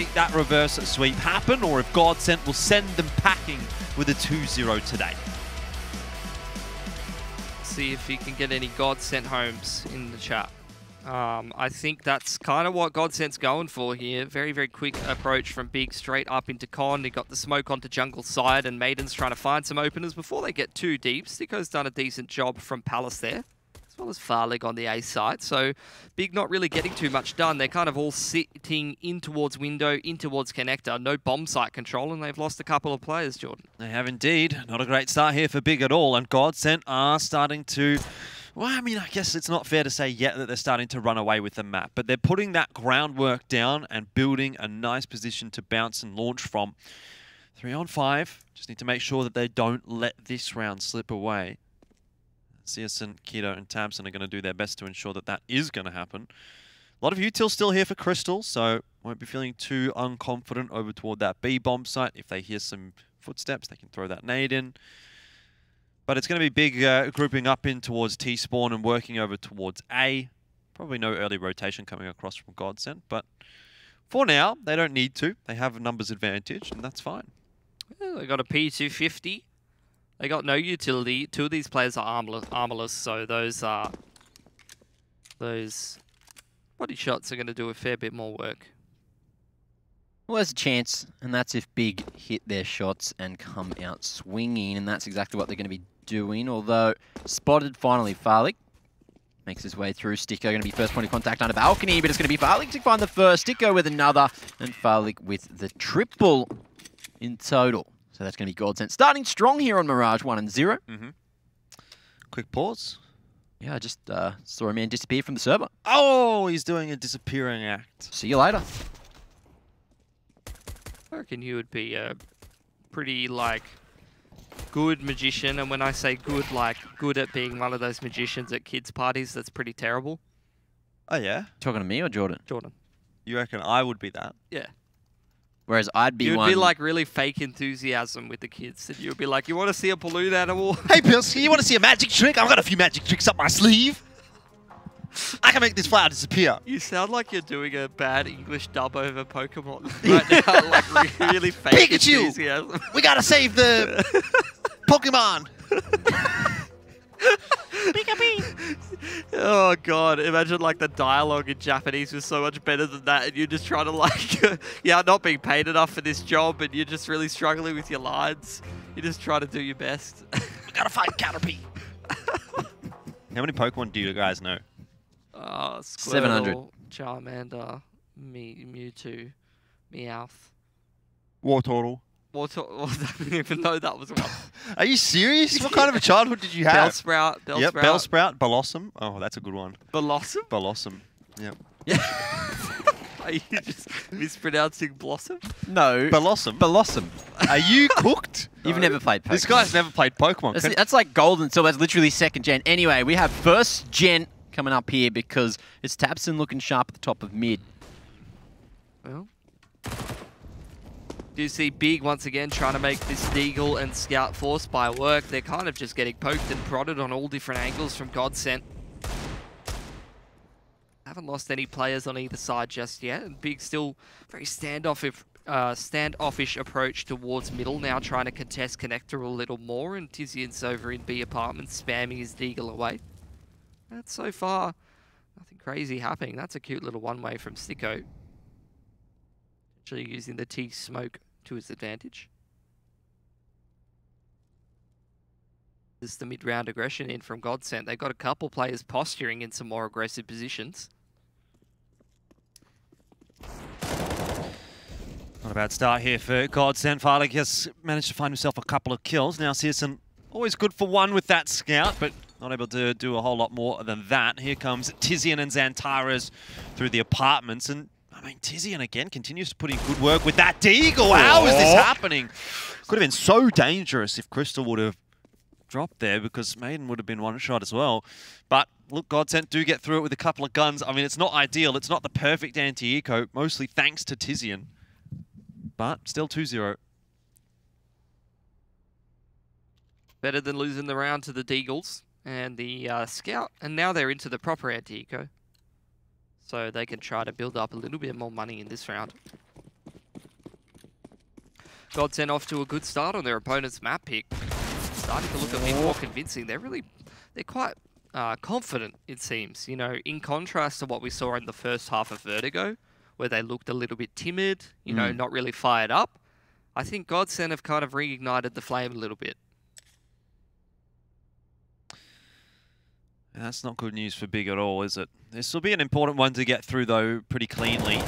make that reverse sweep happen or if God Godsent will send them packing with a 2-0 today. See if he can get any Godsent homes in the chat. Um, I think that's kind of what Godsent's going for here. Very, very quick approach from Big straight up into Con. He got the smoke onto jungle side, and Maiden's trying to find some openers before they get too deep. Sticko's done a decent job from Palace there, well as Farlig on the A side. So Big not really getting too much done. They're kind of all sitting in towards window, in towards connector. No bomb site control, and they've lost a couple of players, Jordan. They have indeed. Not a great start here for Big at all, and Godsent are starting to well, I mean, I guess it's not fair to say yet that they're starting to run away with the map, but they're putting that groundwork down and building a nice position to bounce and launch from. Three on five. Just need to make sure that they don't let this round slip away. Searson, Keto, and Tamsin are going to do their best to ensure that that is going to happen. A lot of util still here for Crystal, so won't be feeling too unconfident over toward that B bomb site. If they hear some footsteps, they can throw that nade in. But it's going to be big uh, grouping up in towards T-spawn and working over towards A. Probably no early rotation coming across from Godsent, but for now, they don't need to. They have a numbers advantage, and that's fine. Yeah, they got a P250. They got no utility. Two of these players are armorless, armorless so those are those body shots are going to do a fair bit more work. Well, there's a chance, and that's if Big hit their shots and come out swinging, and that's exactly what they're going to be doing, although spotted finally Farlig. Makes his way through. Sticko going to be first point of contact on a balcony, but it's going to be Farlig to find the first. Sticko with another, and Farlig with the triple in total. So that's going to be Godsent. Starting strong here on Mirage, 1 and 0. Mm -hmm. Quick pause. Yeah, I just uh, saw a man disappear from the server. Oh, he's doing a disappearing act. See you later. I reckon you would be a pretty, like, good magician, and when I say good, like good at being one of those magicians at kids' parties that's pretty terrible. Oh yeah? Talking to me or Jordan? Jordan. You reckon I would be that? Yeah. Whereas I'd be You'd one... be like really fake enthusiasm with the kids. And you'd be like, you want to see a balloon animal? Hey, Pilsky, you want to see a magic trick? I've got a few magic tricks up my sleeve. I can make this flower disappear. You sound like you're doing a bad English dub over Pokemon right now, like really fake Pikachu! enthusiasm. We gotta save the Pokemon. oh god, imagine like the dialogue in Japanese was so much better than that and you're just trying to like, yeah, not being paid enough for this job and you're just really struggling with your lines. You just try to do your best. we gotta find Caterpie. How many Pokemon do you guys know? Uh, Squirtle, 700. Charmander, Me Mewtwo, Meowth. Wartortle. Wartortle. I didn't even know that was one. Are you serious? What kind of a childhood did you have? Bell Bellsprout. Bellsprout. Yep, Bellsprout. Blossom. Oh, that's a good one. Blossom? Blossom. Yep. Yeah. Are you just mispronouncing Blossom? No. Blossom. Blossom. Are you cooked? You've no. never played Pokemon. This guy's never played Pokemon. That's, that's like golden, so that's literally second gen. Anyway, we have first gen coming up here because it's Tabson looking sharp at the top of mid. Well, do you see Big once again trying to make this Deagle and Scout Force by work. They're kind of just getting poked and prodded on all different angles from Godsent. Haven't lost any players on either side just yet. And Big still very standoffish, uh, standoffish approach towards middle, now trying to contest connector a little more. And Tizian's over in B apartment spamming his Deagle away. That's so far nothing crazy happening. That's a cute little one-way from Sticko. Actually using the T-smoke to his advantage. This is the mid-round aggression in from Godsent. They've got a couple players posturing in some more aggressive positions. Not a bad start here for Godsent. Farlig has managed to find himself a couple of kills. Now Searson always good for one with that scout, but not able to do a whole lot more than that. Here comes Tizian and Xantares through the apartments. And, I mean, Tizian again continues to put in good work with that Deagle. How is this happening? Could have been so dangerous if Crystal would have dropped there because Maiden would have been one shot as well. But look, Godsent do get through it with a couple of guns. I mean, it's not ideal. It's not the perfect anti-eco, mostly thanks to Tizian. But still 2-0. Better than losing the round to the Deagles and the uh, Scout, and now they're into the proper anti-eco. So they can try to build up a little bit more money in this round. Godsent off to a good start on their opponent's map pick. Starting to look a bit more convincing. They're really, they're quite uh, confident, it seems. You know, in contrast to what we saw in the first half of Vertigo, where they looked a little bit timid, you know, Mm. not really fired up. I think Godsent have kind of reignited the flame a little bit. That's not good news for Big at all, is it? This will be an important one to get through, though, pretty cleanly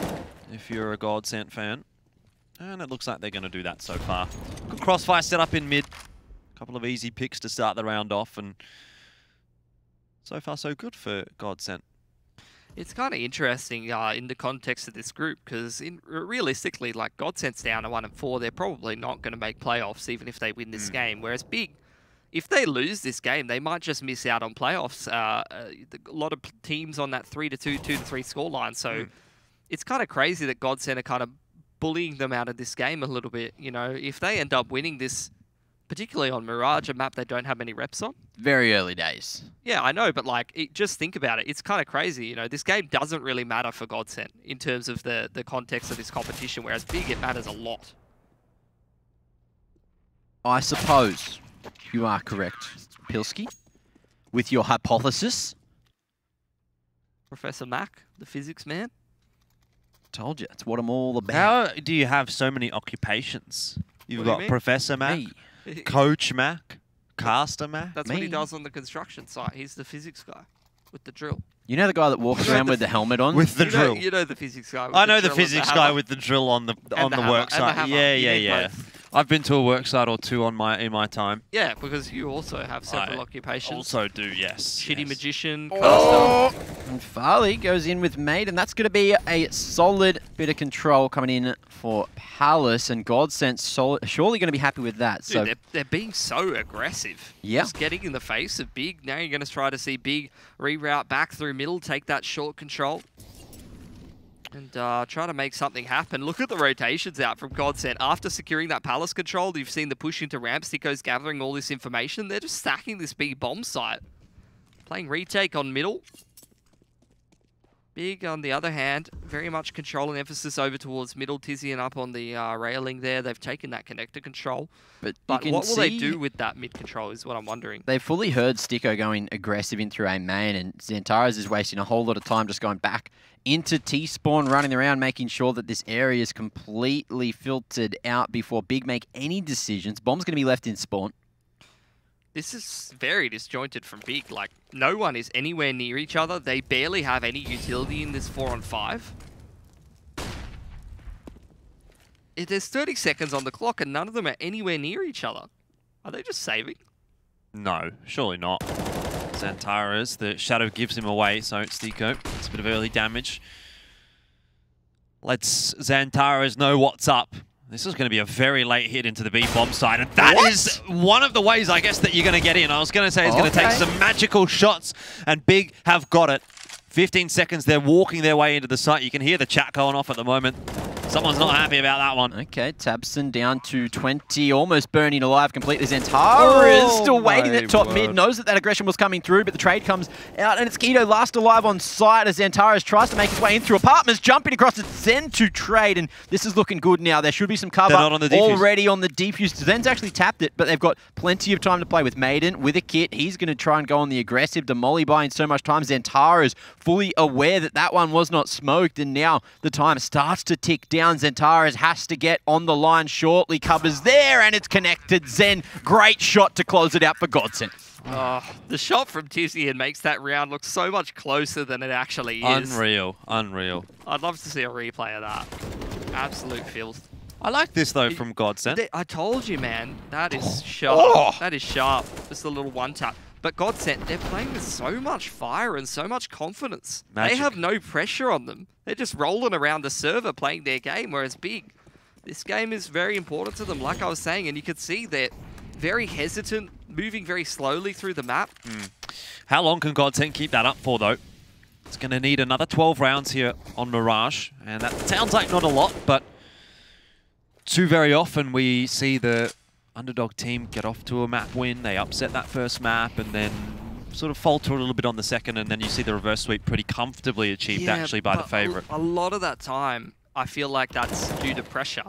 if you're a Godsent fan. And it looks like they're going to do that so far. Good crossfire set up in mid. A couple of easy picks to start the round off, and so far so good for Godsent. It's kind of interesting uh, in the context of this group because realistically, like Godsent's down to one and four, they're probably not going to make playoffs even if they win this Mm. game. Whereas Big, if they lose this game, they might just miss out on playoffs. Uh, uh, a lot of teams on that three to two, two to three scoreline. So Mm. it's kind of crazy that Godsent are kind of bullying them out of this game a little bit. You know, if they end up winning this, particularly on Mirage, a map they don't have many reps on. Very early days. Yeah, I know, but like, it, just think about it. It's kind of crazy, you know. This game doesn't really matter for Godsent in terms of the the context of this competition, whereas Big it matters a lot. I suppose you are correct, Pilski, with your hypothesis. Professor Mac, the physics man. Told you, it's what I'm all about. How do you have so many occupations? You've What do you got? Professor Mac, Me. Coach Mac, Caster Mac. That's what he does on the construction site. He's the physics guy with the drill. You know the guy that walks around with the helmet on? With the you drill. Know, you know the physics guy. With I know the drill and physics guy with the drill on the and on the, hammer, work and the site. hammer. Yeah, You yeah, yeah. both. I've been to a work site or two on my in my time. Yeah, because you also have several I occupations. Also do yes. Shitty yes. magician, caster. Oh! And Farlig goes in with Mate, and that's going to be a solid bit of control coming in for Palace, and Godsent sol- surely going to be happy with that. Dude, so they're, they're being so aggressive. Yeah. Just getting in the face of Big. Now you're going to try to see Big reroute back through middle, take that short control. And uh, try to make something happen. Look at the rotations out from Godsent. After securing that palace control, you've seen the push into ramp. Sticko's gathering all this information. They're just stacking this big bomb site. Playing retake on middle. Big, on the other hand, very much control and emphasis over towards middle. Tizian up on the uh, railing there. They've taken that connector control. but, But what will they do with that mid control is what I'm wondering. They fully heard Sticko going aggressive in through A main, and Xantares is wasting a whole lot of time just going back into T spawn, running around, making sure that this area is completely filtered out before Big make any decisions. Bomb's going to be left in spawn. This is very disjointed from Big. Like, no one is anywhere near each other. They barely have any utility in this 4 on 5. It, there's 30 seconds on the clock and none of them are anywhere near each other. Are they just saving? No, surely not. Xantares, the shadow gives him away, so it's Sticko. It's a bit of early damage. Let's Xantares know what's up. This is going to be a very late hit into the B bomb side, and that is one of the ways, I guess, that you're going to get in. I was going to say he's going to take some magical shots, and Big have got it. 15 seconds, they're walking their way into the site. You can hear the chat going off at the moment. Someone's not happy about that one. Okay, Tabson down to 20, almost burning alive completely. Xantares oh, is Oh still waiting at top word. mid, knows that that aggression was coming through, but the trade comes out, and it's Keto last alive on site as Xantares tries to make his way in through apartments, jumping across to Zen to trade, and this is looking good now. There should be some cover They're not on the defuse. already on the defuse. Zen's actually tapped it, but they've got plenty of time to play with Maiden with a kit. He's going to try and go on the aggressive. Demolly buying so much time. Xantares fully aware that that one was not smoked, and now the time starts to tick down. Xantares has to get on the line shortly. Covers there, and it's connected. Zen, great shot to close it out for Godsent. Oh, the shot from Tizian makes that round look so much closer than it actually is. Unreal, unreal. I'd love to see a replay of that. Absolute filth. I like this, though, It- from Godsent. Th- I told you, man. That is oh. sharp. Oh. That is sharp. Just a little one tap. But Godsent, they're playing with so much fire and so much confidence. Magic. They have no pressure on them. They're just rolling around the server playing their game, whereas Big, this game is very important to them, like I was saying, and you could see they're very hesitant, moving very slowly through the map. Hmm. How long can Godsent keep that up for, though? It's going to need another 12 rounds here on Mirage, and that sounds like not a lot, but too very often we see the underdog team get off to a map win, they upset that first map, and then sort of falter a little bit on the second, and then you see the reverse sweep pretty comfortably achieved Yeah, actually by the favorite. A, lot of that time, I feel like that's due to pressure.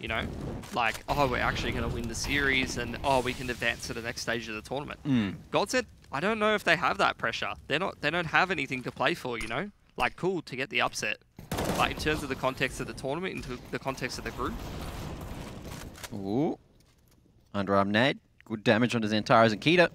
You know, like oh we're actually going to win the series and oh we can advance to the next stage of the tournament. Mm. said, I don't know if they have that pressure. They're not. They don't have anything to play for. You know, like cool to get the upset. But in terms of the context of the tournament, into the context of the group, Ooh. Underarm nade. Good damage onto Xantares and Keto.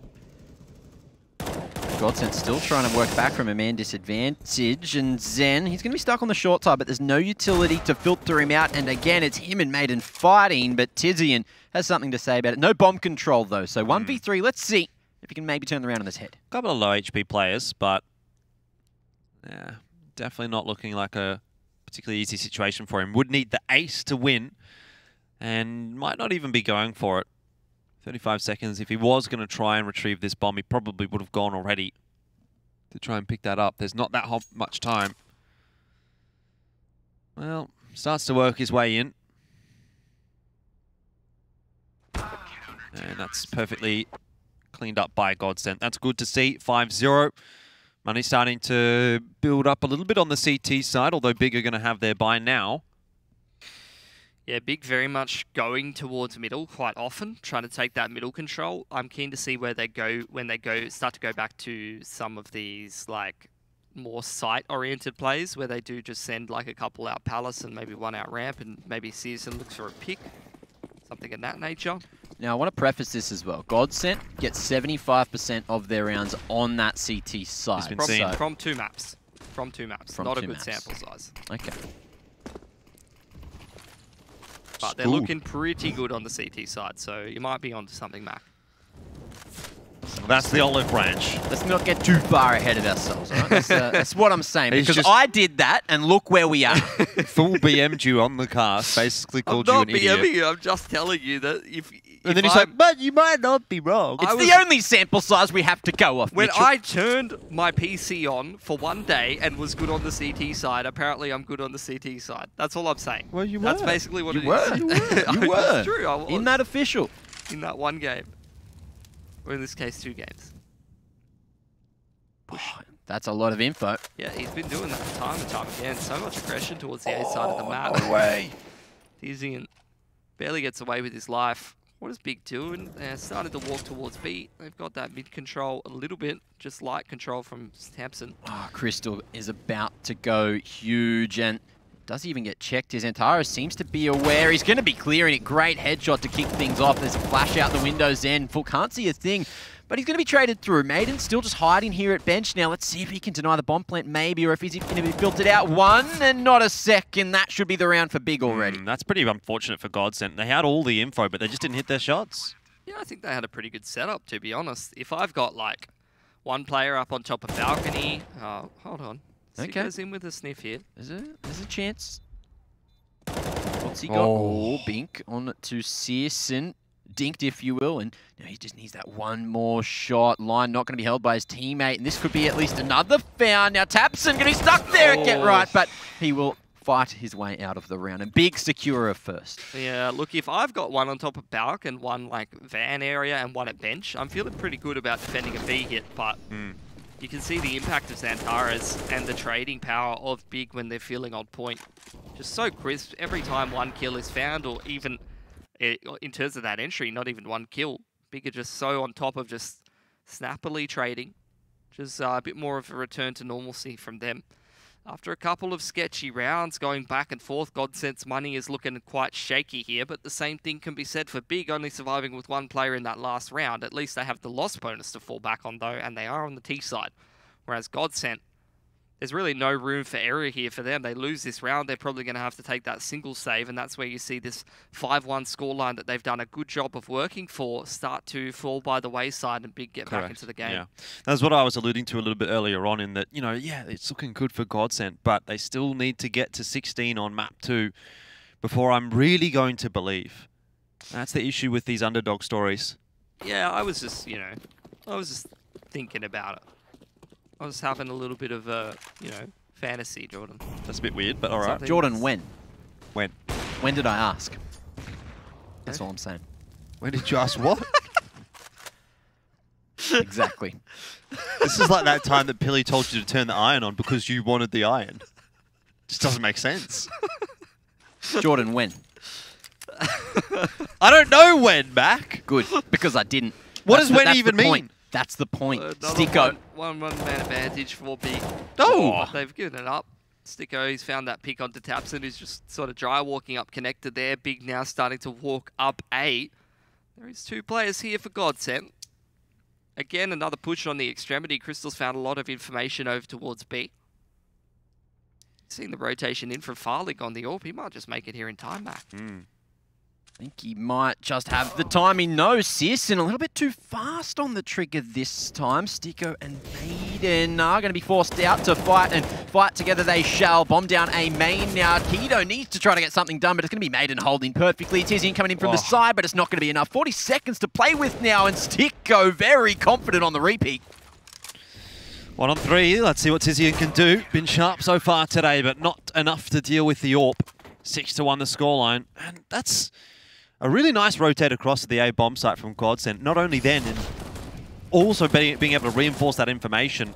Godsent still trying to work back from a man disadvantage. And Zen, he's going to be stuck on the short side, but there's no utility to filter him out. And again, it's him and Maiden fighting, but Tizian has something to say about it. No bomb control, though. So 1v3, hmm. let's see if he can maybe turn the round on his head. A couple of low HP players, but yeah, definitely not looking like a particularly easy situation for him. Would need the ace to win, and might not even be going for it. 35 seconds. If he was going to try and retrieve this bomb, he probably would have gone already to try and pick that up. There's not that much time. Well, starts to work his way in. And that's perfectly cleaned up by Godsent. That's good to see. 5-0. Money starting to build up a little bit on the CT side, although Big are going to have their buy now. Yeah, big very much going towards middle quite often, trying to take that middle control. I'm keen to see where they go when they go start to go back to some of these like more site-oriented plays where they do just send like a couple out palace and maybe one out ramp and maybe Season looks for a pick, something of that nature. Now, I want to preface this as well. Godsent gets 75% of their rounds on that CT side. been From, seen. So- from two maps. From two maps. From Not a good maps. sample size. okay. But they're Ooh. looking pretty good on the CT side, so you might be onto something, Mac. That's the olive branch. Let's not get too far ahead of ourselves, all right? That's, uh, that's what I'm saying. He's Because I did that, and look where we are. Full BM'd you on the cast, basically I'm called you not an idiot. BMing you, I'm just telling you that if, if And then he's I'm- like, but you might not be wrong. It's I the only sample size we have to go off. When Mitchell. I turned my PC on for one day and was good on the CT side, apparently I'm good on the CT side. That's all I'm saying. Well, you That's basically what You it were. is. You were. You It's were. true. I was in that official. in that one game, or in this case, two games. That's a lot of info. Yeah, he's been doing that time and time again. So much aggression towards the A side of the oh, map. Oh, way. Tizian barely gets away with his life. What is Big doing? Uh, They're starting to walk towards B. They've got that mid control a little bit, just light control from Sampson. Oh, ah, Crystal is about to go huge and does he even get checked? His Antara seems to be aware. He's going to be clearing it. Great headshot to kick things off. There's a flash out the window. Zen full can't see a thing, but he's going to be traded through. Maiden still just hiding here at bench now. Let's see if he can deny the bomb plant maybe, or if he's going to be filtered out. One and not a second. That should be the round for Big already. Mm, that's pretty unfortunate for Godsent. They had all the info, but they just didn't hit their shots. Yeah, I think they had a pretty good setup, to be honest. If I've got like one player up on top of balcony, oh, hold on. Okay. goes in with a sniff here. There's a, there's a chance. What's he got? Oh. Oh, Bink on to Searson. Dinked, if you will, and now he just needs that one more shot. Line not going to be held by his teammate, and this could be at least another foul. Now Tabson going to be stuck there at Get Oh. Right, but he will fight his way out of the round. And Big secure first. Yeah, look, if I've got one on top of Balk and one like van area and one at bench, I'm feeling pretty good about defending a B hit, but Hmm. You can see the impact of Xantares and the trading power of Big when they're feeling on point. Just so crisp. Every time one kill is found, or even eh, in terms of that entry, not even one kill. Big are just so on top of just snappily trading. Just uh, a bit more of a return to normalcy from them. After a couple of sketchy rounds going back and forth, Godsent's money is looking quite shaky here, but the same thing can be said for Big, only surviving with one player in that last round. At least they have the loss bonus to fall back on, though, and they are on the T side. Whereas Godsent, there's really no room for error here for them. They lose this round, they're probably going to have to take that single save, and that's where you see this 5 1 scoreline that they've done a good job of working for start to fall by the wayside and Big get back into the game. Yeah. That's what I was alluding to a little bit earlier on in that, you know, yeah, it's looking good for Godsent, but they still need to get to 16 on map 2 before I'm really going to believe. That's the issue with these underdog stories. Yeah, I was just, you know, I was just thinking about it. I was having a little bit of a, you know, fantasy, Jordan. That's a bit weird, but all right. Something- Jordan, when? When? When did I ask? That's all I'm saying. When did you ask what? Exactly. this is like that time that Pilly told you to turn the iron on because you wanted the iron. Just doesn't make sense. Jordan, when? I don't know when, Mac. Good, because I didn't. What That's does the- when even mean? point. That's the point. Another Sticko. One, one, one man advantage for B. Oh. They've given it up. Sticko, he's found that pick onto Tabson, who's just sort of dry walking up connected there. Big now starting to walk up eight. There is two players here for Godsent. Again, another push on the extremity. Crystal's found a lot of information over towards B. Seeing the rotation in from Farlig on the AWP, he might just make it here in time back. Hmm. I think he might just have the timing. No, Sis, and a little bit too fast on the trigger this time. Sticko and Maiden are going to be forced out to fight, and fight together they shall. Bomb down a main now. Keto needs to try to get something done, but it's going to be Maiden holding perfectly. Tizian coming in from the Oh. side, but it's not going to be enough. 40 seconds to play with now, and Sticko very confident on the repeat. One on three. Let's see what Tizian can do. Been sharp so far today, but not enough to deal with the AWP. Six to one the scoreline, and that's a really nice rotate across to the A bomb site from Godsent. Not only then, and also being, being able to reinforce that information.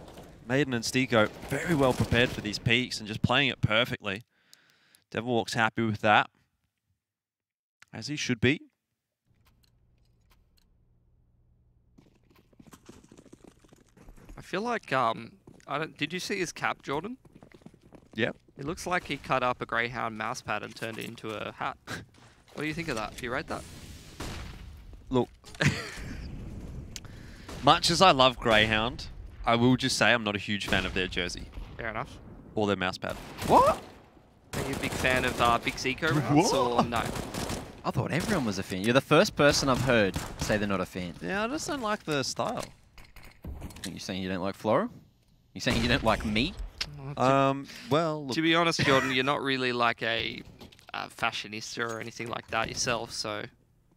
Maiden and Sticko very well prepared for these peaks and just playing it perfectly. Devilwalk's happy with that, as he should be. I feel like, um, I don't, did you see his cap, Jordan? Yep. It looks like he cut up a Greyhound mouse pad and turned it into a hat. what do you think of that? Do you rate that? Look, much as I love Greyhound, I will just say I'm not a huge fan of their jersey Fair enough. or their mouse pad. What? Are you a big fan of uh, Big Zico rounds or What? no? I thought everyone was a fan. You're the first person I've heard say they're not a fan. Yeah, I just don't like the style. You're saying you don't like Floral? You're saying you don't like me? Um, well, look, to be honest, Jordan, you're not really like a, uh fashionista or anything like that yourself, so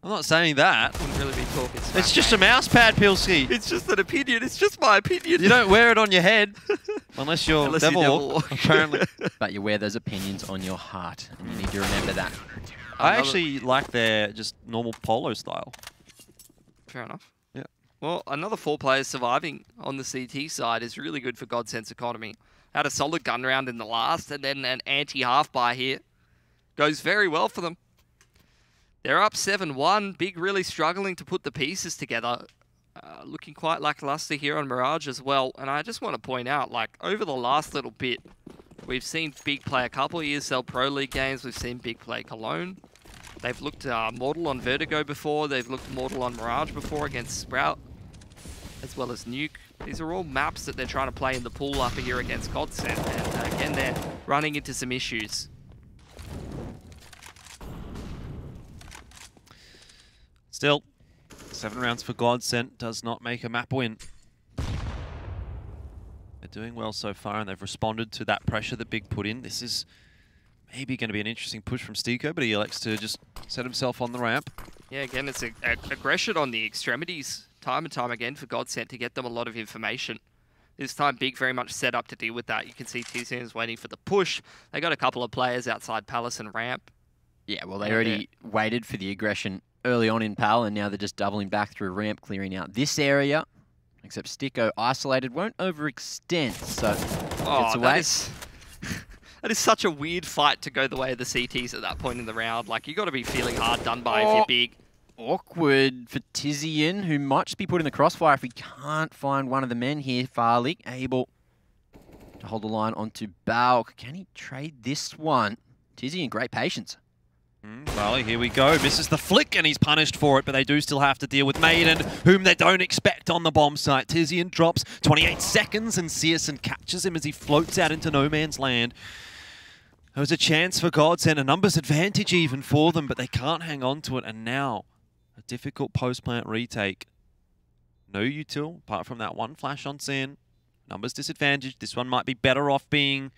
I'm not saying that. wouldn't really be talking. It's smack, just a mate. mouse pad, Pilsky. It's just an opinion. It's just my opinion. You don't wear it on your head unless you're Unless you're devil, devil walk, walk. apparently. But you wear those opinions on your heart, and you need to remember that. I Another- actually like their just normal polo style. Fair enough. Yeah. Well, another four players surviving on the CT side is really good for Godsent's economy. Had a solid gun round in the last, and then an anti-half buy here. Goes very well for them. They're up 7-1. Big really struggling to put the pieces together. Uh, looking quite lackluster here on Mirage as well. And I just want to point out, like, over the last little bit, we've seen Big play a couple of ESL Pro League games. We've seen Big play Cologne. They've looked uh, mortal on Vertigo before. They've looked mortal on Mirage before against Sprout, as well as Nuke. These are all maps that they're trying to play in the pool up here against Godsent. And uh, again, they're running into some issues. Still, seven rounds for Godsent does not make a map win. They're doing well so far, and they've responded to that pressure that Big put in. This is maybe going to be an interesting push from Sticko, but he elects to just set himself on the ramp. Yeah, again, it's a, a- aggression on the extremities time and time again for Godsent to get them a lot of information. This time, Big very much set up to deal with that. You can see Tizian is waiting for the push. They got a couple of players outside Palace and Ramp. Yeah, well, they Yeah, already waited for the aggression early on in PAL, and now they're just doubling back through ramp, clearing out this area. Except Sticko, isolated, won't overextend, so Oh, Gets that away. is that is such a weird fight to go the way of the CTs at that point in the round. Like you got to be feeling hard done by if Oh. you're big. awkward for Tizian, who might just be put in the crossfire if we can't find one of the men here. Farlig able to hold the line onto Balk. Can he trade this one? Tizian, great patience. Mm, Well, here we go. Misses the flick, and he's punished for it, but they do still have to deal with Maiden, whom they don't expect on the bomb site. Tizian drops 28 seconds, and Searson catches him as he floats out into no man's land. There was a chance for Godsent, a numbers advantage even for them, but they can't hang on to it, and now a difficult post-plant retake. No util, apart from that one flash on Sin. Numbers disadvantage. This one might be better off being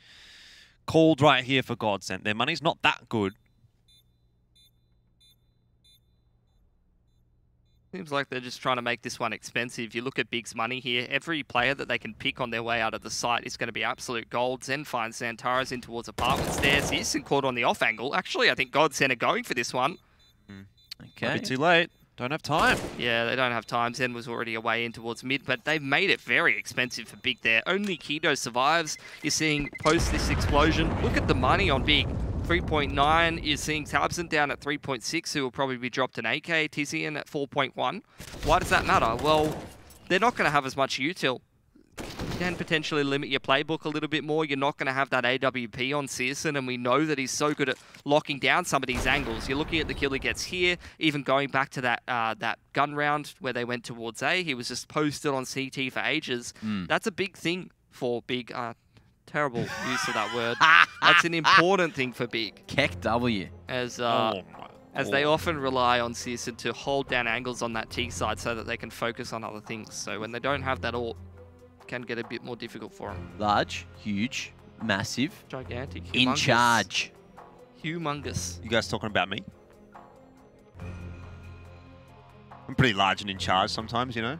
called right here for Godsent. Their money's not that good. Seems like they're just trying to make this one expensive. You look at Big's money here. Every player that they can pick on their way out of the site is going to be absolute gold. Zen finds Xantares in towards apartment stairs. He's caught on the off angle. Actually, I think Godsent are going for this one. Hmm. Okay. Might be too late. Don't have time. Yeah, they don't have time. Zen was already away in towards mid, but they've made it very expensive for Big there. Only Keto survives. You're seeing post this explosion. Look at the money on Big. 3.9 is seeing Tabson down at 3.6, who will probably be dropped an AK. Tizian at 4.1. Why does that matter? Well, they're not going to have as much util. You can potentially limit your playbook a little bit more. You're not going to have that AWP on Searson, and we know that he's so good at locking down some of these angles. You're looking at the kill he gets here, even going back to that uh, that gun round where they went towards A. He was just posted on CT for ages. Mm. That's a big thing for big. Uh, terrible use of that word. That's an important thing for big, Keck W. as uh, oh my as they often rely on Searson to hold down angles on that T side so that they can focus on other things. So when they don't have that all, can get a bit more difficult for them. Large, huge, massive, Gigantic, in charge. Humongous. You guys talking about me? I'm pretty large and in charge sometimes, you know.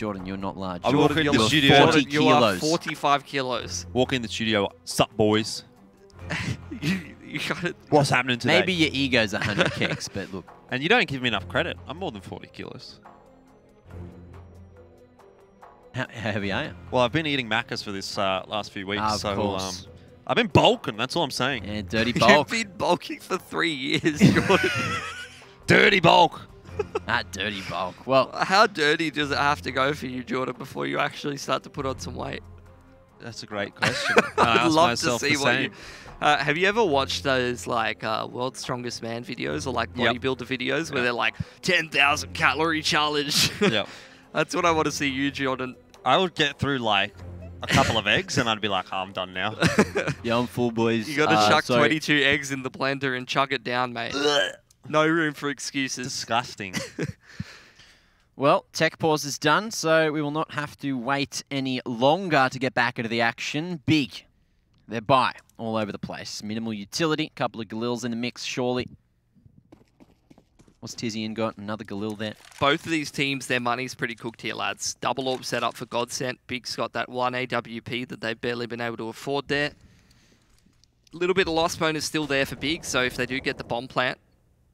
Jordan, you're not large. I walk Jordan, in you're the You're studio. 40 you are kilos. 45 kilos. Walk in the studio, sup boys? you, you gotta, What's happening today? Maybe your ego's 100 kicks, but look, And you don't give me enough credit. I'm more than 40 kilos. how, how heavy are you? Well, I've been eating macas for this uh, last few weeks, Ah, of so um. I've been bulking. That's all I'm saying. Yeah, dirty bulk. You've been bulking for three years, Jordan. Dirty bulk. ah, dirty bulk. Well, How dirty does it have to go for you, Jordan, before you actually start to put on some weight? That's a great question. I I'd love to see the what you. Uh, have you ever watched those like uh, World's Strongest Man videos or like Yep. bodybuilder videos where Yeah. they're like 10,000 calorie challenge? Yep. That's what I want to see you, Jordan. I would get through like a couple of eggs and I'd be like, oh, I'm done now. yeah, I'm full, boys. You got to Uh, chuck so 22 eggs in the blender and chug it down, mate. No room for excuses. Disgusting. Well, tech pause is done, so we will not have to wait any longer to get back into the action. Big. They're by all over the place. Minimal utility. A Couple of Galils in the mix, surely. What's Tizian got? Another Galil there. Both of these teams, their money's pretty cooked here, lads. Double orb set up for Godsent. Big's got that one AWP that they've barely been able to afford there. A little bit of loss bonus still there for Big, so if they do get the bomb plant,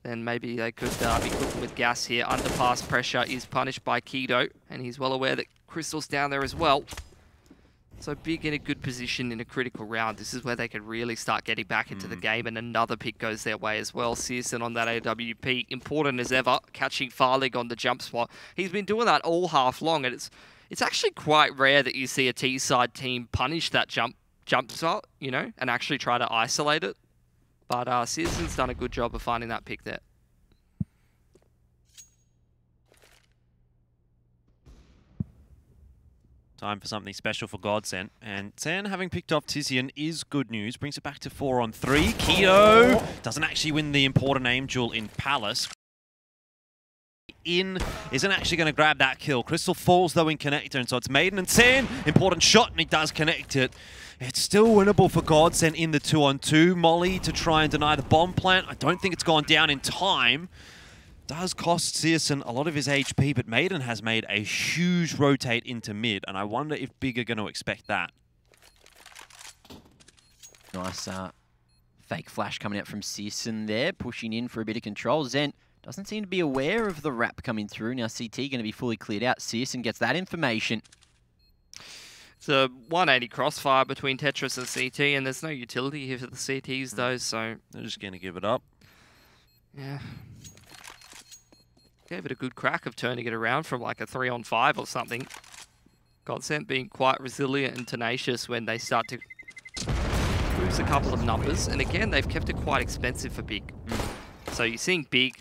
then maybe they could uh, be cooking with gas here. Underpass pressure is punished by Keto, and he's well aware that Crystal's down there as well. So Big in a good position in a critical round. This is where they could really start getting back into the game, and another pick goes their way as well. Searson on that AWP, important as ever, catching Farlig on the jump spot. He's been doing that all half long, and it's it's actually quite rare that you see a T-side team punish that jump jump spot, you know, and actually try to isolate it. But uh, Searson's done a good job of finding that pick there. Time for something special for Godsent. And Zen having picked off Tizian is good news. Brings it back to four on three. Keto doesn't actually win the important Angel in Palace. In isn't actually going to grab that kill. Crystal falls though in connector, and so it's Maiden and Zen. Important shot, and he does connect it. It's still winnable for Godsent in the two on two. Molly to try and deny the bomb plant. I don't think it's gone down in time does cost Searson a lot of his HP, but Maiden has made a huge rotate into mid, and I wonder if Big are going to expect that. Nice uh, fake flash coming out from Searson there, pushing in for a bit of control. Zen doesn't seem to be aware of the wrap coming through. Now CT going to be fully cleared out. Searson gets that information. It's a 180 crossfire between Tetris and CT, and there's no utility here for the CTs hmm. though, so They're just going to give it up. yeah. Gave it a good crack of turning it around from like a three on five or something. Godsent being quite resilient and tenacious when they start to lose a couple of numbers. And again, they've kept it quite expensive for Big. Hmm. So you're seeing Big,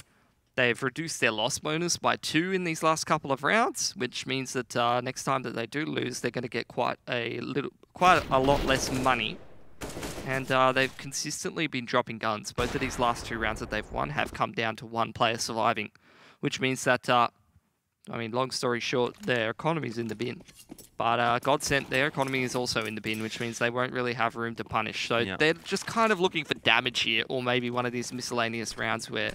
they've reduced their loss bonus by two in these last couple of rounds, which means that uh, next time that they do lose, they're going to get quite a little, quite a lot less money. And uh, they've consistently been dropping guns. Both of these last two rounds that they've won have come down to one player surviving, which means that, uh, I mean, long story short, their economy's in the bin. But uh, Godsent, their economy is also in the bin, which means they won't really have room to punish. So Yeah. they're just kind of looking for damage here, or maybe one of these miscellaneous rounds where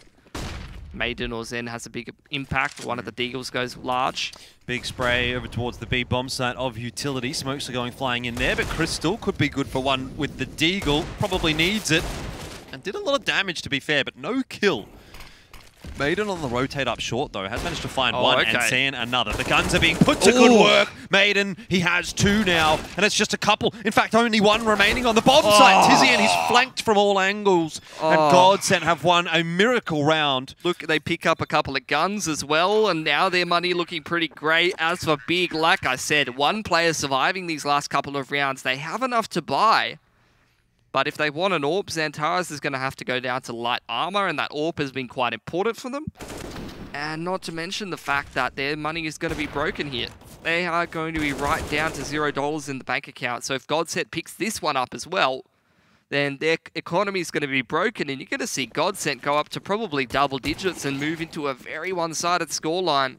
Maiden or Zen has a big impact. One of the Deagles goes large. Big spray over towards the B bomb site of utility. Smokes are going flying in there, but Crystal could be good for one with the Deagle. Probably needs it. And did a lot of damage, to be fair, but no kill. Maiden on the rotate up short, though, has managed to find Oh, one and okay. seeing another. The guns are being put to good work. Maiden, he has two now, and it's just a couple. In fact, only one remaining on the bomb Oh. site. Tizian, he's flanked from all angles. And Oh. Godsent have won a miracle round. Look, they pick up a couple of guns as well, and now their money looking pretty great. As for Big, like I said, one player surviving these last couple of rounds, they have enough to buy. But if they want an AWP, Xantares is going to have to go down to light armor, and that AWP has been quite important for them. And not to mention the fact that their money is going to be broken here. They are going to be right down to zero dollars in the bank account. So if Godsent picks this one up as well, then their economy is going to be broken, and you're going to see Godsent go up to probably double digits and move into a very one-sided scoreline.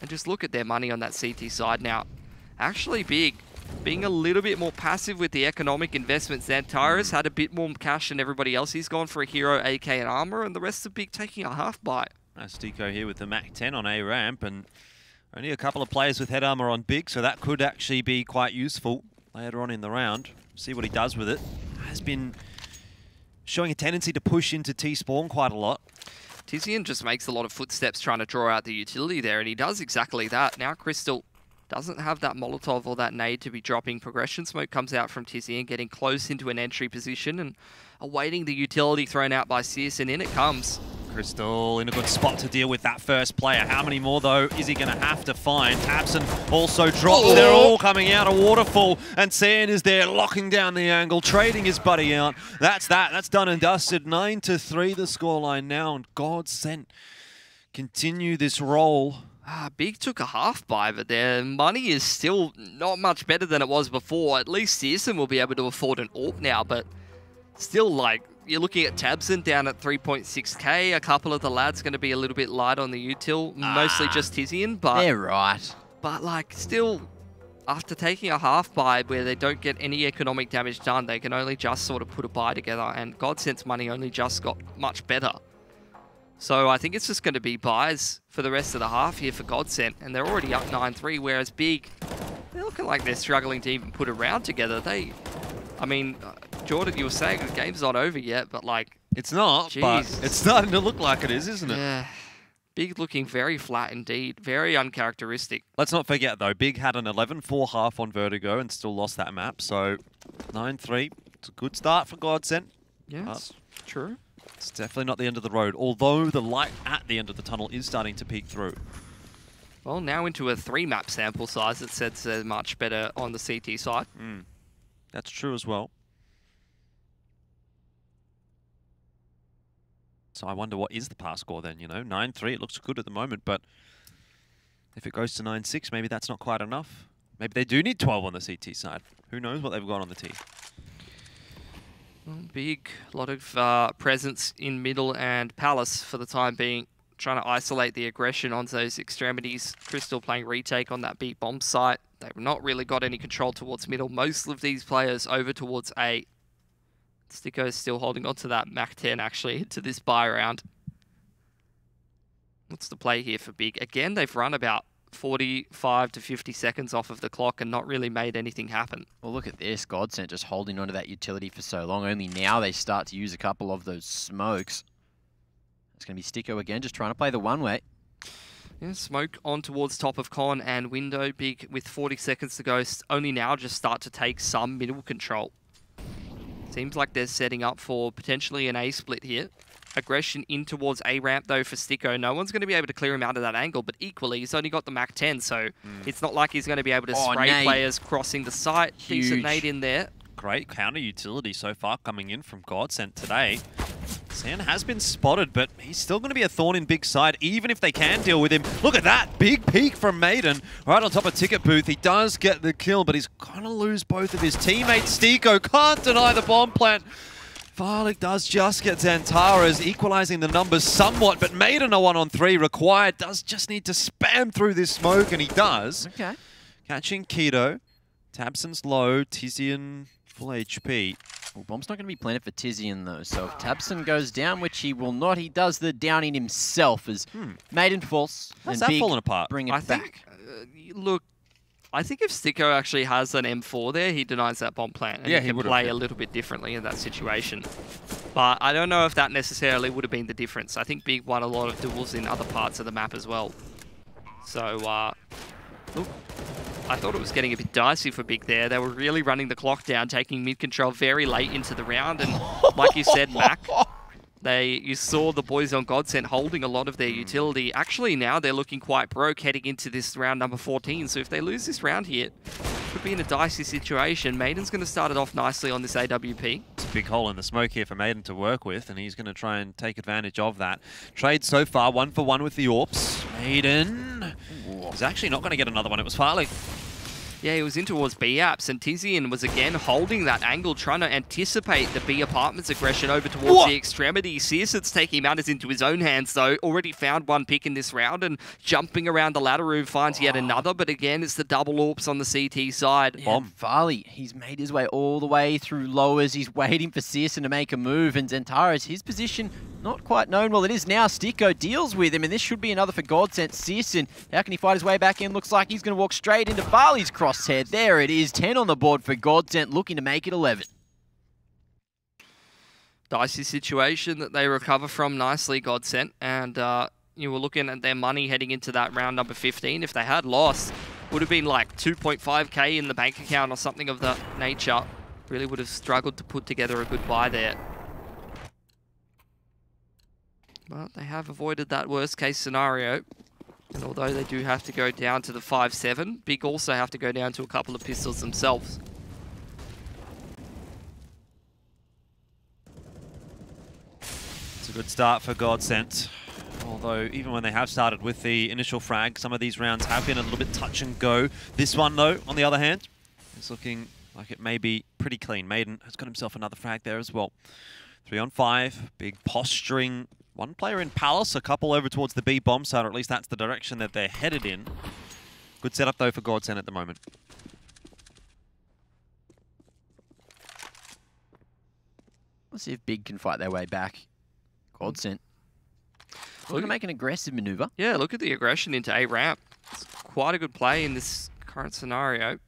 And just look at their money on that CT side now. Actually big. Being a little bit more passive with the economic investments. Xantares mm-hmm. had a bit more cash than everybody else. He's gone for a hero, AK, and armor, and the rest of Big taking a half bite. buy. Astico here with the Mac 10 on A ramp, and only a couple of players with head armor on big, so that could actually be quite useful later on in the round. See what he does with it. Has been showing a tendency to push into T spawn quite a lot. Tizian just makes a lot of footsteps trying to draw out the utility there, and he does exactly that. Now Crystal doesn't have that Molotov or that nade to be dropping. Progression smoke comes out from Tizian getting close into an entry position and awaiting the utility thrown out by Sears, and in it comes. Crystal in a good spot to deal with that first player. How many more, though, is he going to have to find? Tabson also dropped. Oh. They're all coming out of Waterfall, and Sand is there locking down the angle, trading his buddy out. That's that. That's done and dusted. 9 to 3 the scoreline now, and Godsent continue this roll. Ah, Big took a half buy, but their money is still not much better than it was before. At least Searson will be able to afford an AWP now, but still, like, you're looking at Tabson down at 3.6k. A couple of the lads going to be a little bit light on the util, mostly Ah. just Tizian, but They're right. but like still. After taking a half buy where they don't get any economic damage done, they can only just sort of put a buy together, and Godsent's money only just got much better. So I think it's just going to be buys for the rest of the half here for Godsent, and they're already up 9-3, whereas Big, they're looking like they're struggling to even put a round together. They, I mean, uh, Jordan, you were saying the game's not over yet, but like, It's not, but it's starting to look like it is, isn't it? yeah, Big looking very flat indeed, very uncharacteristic. Let's not forget, though, Big had an 11-4 half on Vertigo and still lost that map, so 9-3. It's a good start for Godsent. Yeah, Uh, true. It's definitely not the end of the road, although the light at the end of the tunnel is starting to peek through. Well, now into a three map sample size, it sets uh, much better on the CT side. Mm. That's true as well. So I wonder what is the pass score then, you know? 9-3, it looks good at the moment, but if it goes to 9-6, maybe that's not quite enough. Maybe they do need 12 on the CT side. Who knows what they've got on the T. Big, lot of uh, presence in middle and palace for the time being, trying to isolate the aggression onto those extremities. Crystal playing retake on that B bomb site. They've not really got any control towards middle. Most of these players over towards A. Sticko is still holding on to that Mac 10 actually to this buy round. What's the play here for Big? Again, they've run about 45 to 50 seconds off of the clock and not really made anything happen. Well, look at this. Godsent just holding onto that utility for so long. Only now they start to use a couple of those smokes. It's going to be Sticko again, just trying to play the one way. Yeah, smoke on towards top of con and window big with 40 seconds to go. Only now just start to take some middle control. Seems like they're setting up for potentially an A split here. Aggression in towards A ramp though for Sticko. No one's going to be able to clear him out of that angle, but equally he's only got the Mac 10, so mm. it's not like he's going to be able to Oh, spray nade. players crossing the site. Decent Huge. nade in there. Great counter utility so far coming in from Godsent today. Zen has been spotted, but he's still going to be a thorn in Big side, even if they can deal with him. Look at that, big peek from Maiden, right on top of Ticket Booth. He does get the kill, but he's going to lose both of his teammates. Sticko can't deny the bomb plant. Farlig does just get Xantares, equalizing the numbers somewhat, but Maiden a one on three required. Does just need to spam through this smoke, and he does. Okay. Catching Keto. Tabson's low, Tizian full HP. Well, bomb's not going to be planted for Tizian, though. So if Tabson goes down, which he will not, he does the downing himself as Hmm. Maiden falls. How's and that Big falling apart? Bring it I back. think, uh, look, I think if Sticko actually has an M4 there, he denies that bomb plant. And Yeah, he he can play yeah. a little bit differently in that situation. But I don't know if that necessarily would have been the difference. I think Big won a lot of duels in other parts of the map as well. So, uh, I thought it was getting a bit dicey for Big there. They were really running the clock down, taking mid control very late into the round. And like you said, Mac, they you saw the boys on Godsent holding a lot of their hmm. utility. Actually, now they're looking quite broke heading into this round number 14. So if they lose this round here, could be in a dicey situation. Maiden's going to start it off nicely on this AWP. It's a big hole in the smoke here for Maiden to work with, and he's going to try and take advantage of that. Trade so far, one for one with the AWPs. Maiden is actually not going to get another one. It was Farlig. Yeah, he was in towards B apps, and Tizian was again holding that angle, trying to anticipate the B apartments aggression over towards What? the extremity. Searson's taking matters into his own hands, though. Already found one pick in this round, and jumping around the ladder room finds yet another. But again, it's the double AWPs on the CT side. Yeah, Bomb. and Farlig, he's made his way all the way through lowers. He's waiting for Searson to make a move, and Xantares, his position not quite known. Well, it is now. Sticko deals with him, and this should be another for Godsent. Searson, how can he fight his way back in? Looks like he's going to walk straight into Farlig's crosshair. There it is, 10 on the board for Godsent, looking to make it 11. dicey situation that they recover from nicely, Godsent. And uh, you were looking at their money heading into that round number 15. If they had lost, would have been like 2.5k in the bank account or something of that nature. Really would have struggled to put together a good buy there. But they have avoided that worst case scenario. And although they do have to go down to the 5-7, Big also have to go down to a couple of pistols themselves. It's a good start for Godsent. Although, even when they have started with the initial frag, some of these rounds have been a little bit touch and go. This one, though, on the other hand, is looking like it may be pretty clean. Maiden has got himself another frag there as well. Three on five, big posturing. One player in Palace, a couple over towards the B bomb side, or at least that's the direction that they're headed in. Good setup, though, for Godsent at the moment. Let's see if Big can fight their way back. Godsent. Looking to Look- make an aggressive maneuver. Yeah, look at the aggression into A ramp. It's quite a good play in this current scenario.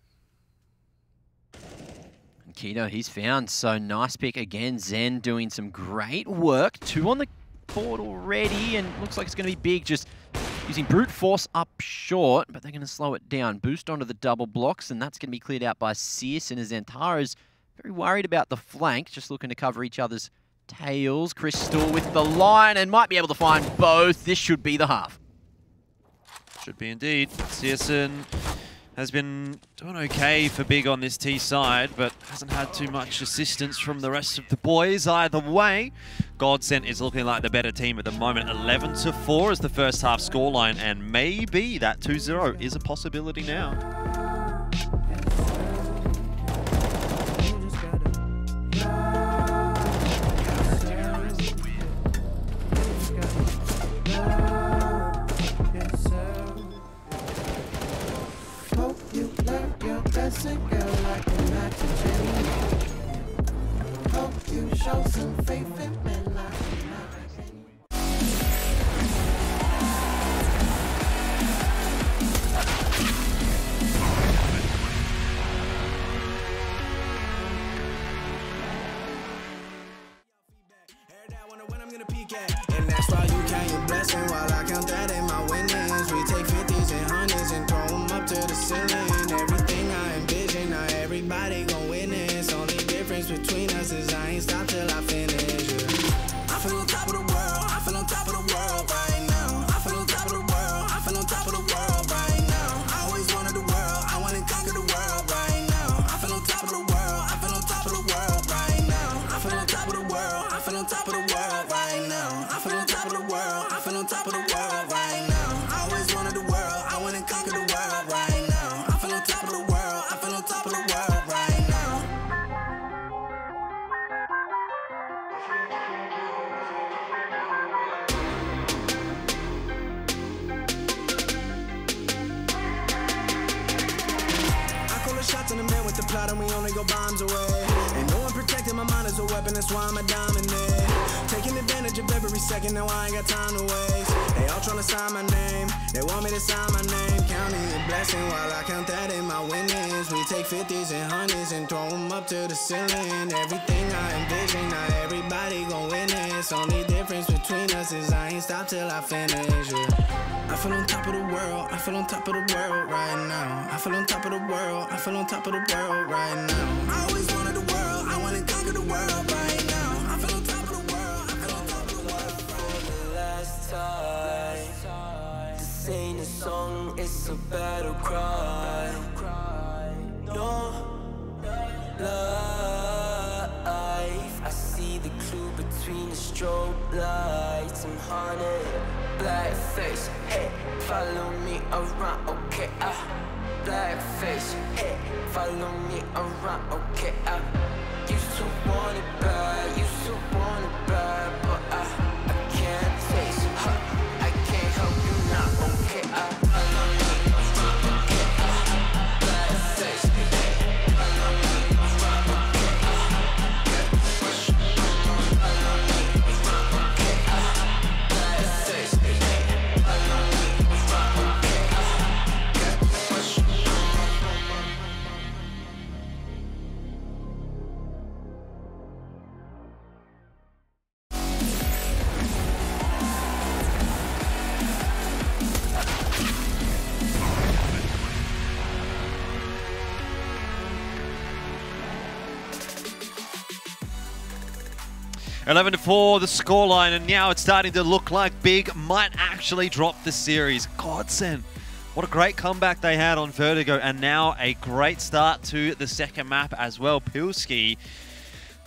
And Keto, he's found. So nice pick again. Zen doing some great work. Two on the board already, and looks like it's going to be big. Just using brute force up short, but they're going to slow it down. Boost onto the double blocks, and that's going to be cleared out by Searson as Xantares very worried about the flank, just looking to cover each other's tails. Crystal with the line, and might be able to find both. This should be the half. Should be indeed. Searson has been doing okay for Big on this T side, but hasn't had too much assistance from the rest of the boys either way. Godsent is looking like the better team at the moment. 11 to 4 is the first half scoreline, and maybe that 2-0 is a possibility now. And that's why you count your blessing while I shots in the man with the plot and we only go bombs away. And no one protected my mind as a weapon, that's why I'm a dominant. Taking advantage of every second, now I ain't got time to waste. They all tryna sign my name, they want me to sign my name. Counting the blessing while I count that in my winnings. We take 50s and hundreds and throw them up to the ceiling. Everything I envision, not everybody gon' this. Only difference between us is I ain't stop till I finish. Yeah. I feel on top of the world, I feel on top of the world right now. I feel on top of the world, I feel on top of the world right now. I always wanted the world, I wanna conquer the world right now. I on top of the world, I on top of the world. last time. This ain't a song, it's a battle cry. No life. I see the clue between the strobe lights. I'm haunted, black face. Hey, follow me around, okay? Ah, black face. Hey, follow me around, okay? Ah, used to want 11 to 4, the scoreline, and now it's starting to look like Big might actually drop the series. Godsent. What a great comeback they had on Vertigo, and now a great start to the second map as well. Pilski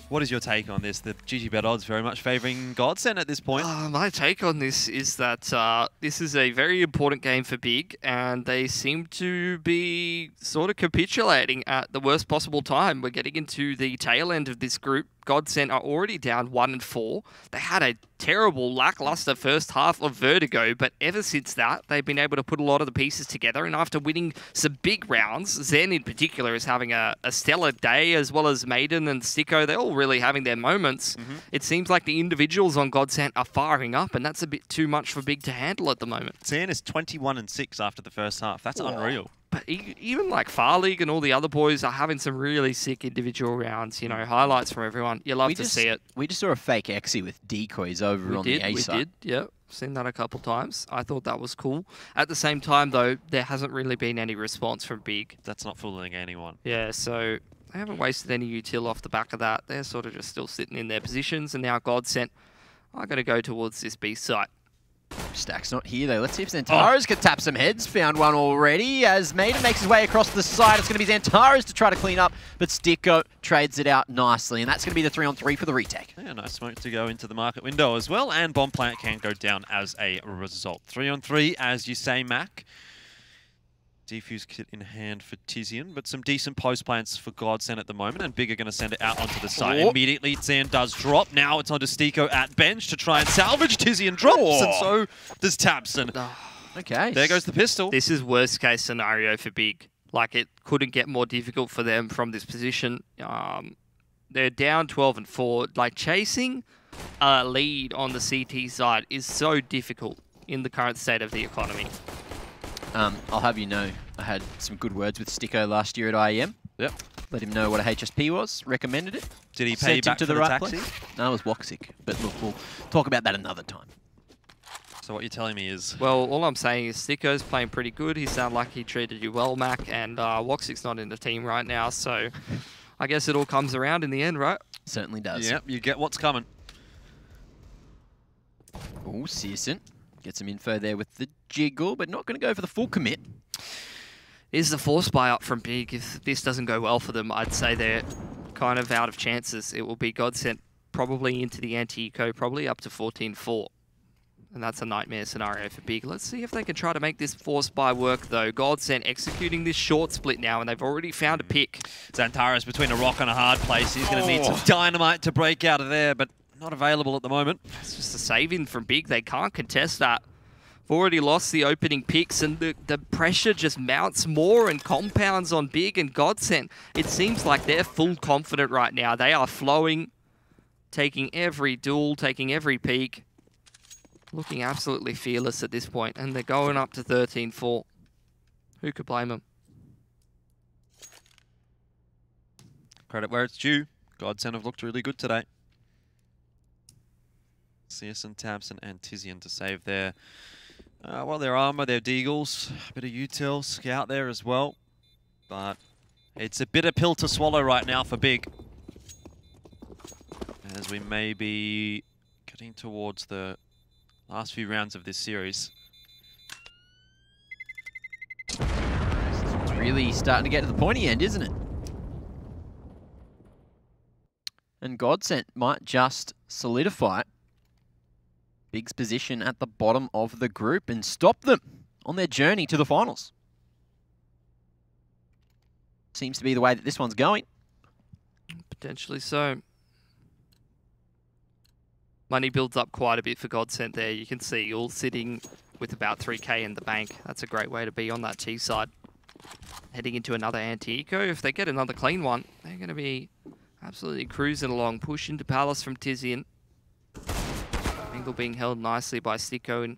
what is your take on this? The GG bet odds very much favouring Godsent at this point. Uh, my take on this is that uh, this is a very important game for Big, and they seem to be sort of capitulating at the worst possible time. We're getting into the tail end of this group Godsent are already down one and four. They had a terrible, lackluster first half of Vertigo, but ever since that, they've been able to put a lot of the pieces together. And after winning some big rounds, Zen in particular is having a, a stellar day, as well as Maiden and Sticko. They're all really having their moments. Mm-hmm. It seems like the individuals on Godsent are firing up, and that's a bit too much for Big to handle at the moment. Zen is 21 and 6 after the first half. That's unreal. But e- even like Farlig and all the other boys are having some really sick individual rounds. You know, highlights from everyone. You love we to just, see it. We just saw a fake Exy with decoys over We on did, the A we side. did, yeah. Seen that a couple times. I thought that was cool. At the same time, though, there hasn't really been any response from Big. That's not fooling anyone. Yeah, so they haven't wasted any util off the back of that. They're sort of just still sitting in their positions, and now Godsent. I'm going to go towards this B site. Stack's not here though. Let's see if Xantares oh. can tap some heads. Found one already as Maiden makes his way across the side. It's going to be Xantares to try to clean up, but Sticko trades it out nicely, and that's going to be the three on three for the retake. Yeah, nice smoke to go into the market window as well, and bomb plant can go down as a result. Three on three, as you say, Mac. Defuse kit in hand for Tizian, but some decent post plants for Godsent at the moment, and Big are going to send it out onto the side. Oh. Immediately, Zan does drop. Now it's onto Sticko at bench to try and salvage. Tizian drops, and so does Tabson. Okay. There goes the pistol. This is worst case scenario for Big. Like it couldn't get more difficult for them from this position. Um, they're down 12 and 4. Like chasing a lead on the CT side is so difficult in the current state of the economy. Um, I'll have you know, I had some good words with Sticko last year at IEM. Yep. Let him know what a HSP was, recommended it. Did he pay Sent you him back to for the the, right taxi? place. No, it was Woxic. But look, we'll talk about that another time. So what you're telling me is, Well, all I'm saying is Sticko's playing pretty good. He sounded like he treated you well, Mac, and uh, Woxic's not in the team right now, so I guess it all comes around in the end, right? Certainly does. yep, you get what's coming. Oh, Searson gets some info there with the jiggle, but not going to go for the full commit. Is the force buy up from Big? If this doesn't go well for them, I'd say they're kind of out of chances. It will be Godsent probably into the anti-eco, probably up to 14-4. And that's a nightmare scenario for Big. Let's see if they can try to make this force buy work, though. Godsent executing this short split now, and they've already found a pick. Xantares between a rock and a hard place. He's going to need some Oh. dynamite to break out of there, but not available at the moment. It's just a save-in from Big. They can't contest that. They've already lost the opening picks, and the, the pressure just mounts more and compounds on Big and Godsent. It seems like they're full confident right now. They are flowing. taking every duel, taking every peek, looking absolutely fearless at this point, and they're going up to 13-4. Who could blame them? Credit where it's due. Godsent have looked really good today. Searson, Tabson, and Tizian to save their, uh, well, their armor, their deagles, a bit of util, scout there as well. But it's a bitter pill to swallow right now for Big. As we may be getting towards the last few rounds of this series. It's really starting to get to the pointy end, isn't it? And Godsent might just solidify Big's position at the bottom of the group and stop them on their journey to the finals. Seems to be the way that this one's going. Potentially so. Money builds up quite a bit for Godsent there. You can see all sitting with about 3k in the bank. That's a great way to be on that T side. Heading into another anti-eco. If they get another clean one, they're going to be absolutely cruising along. Push into Palace from Tizian. Angle being held nicely by Sticko in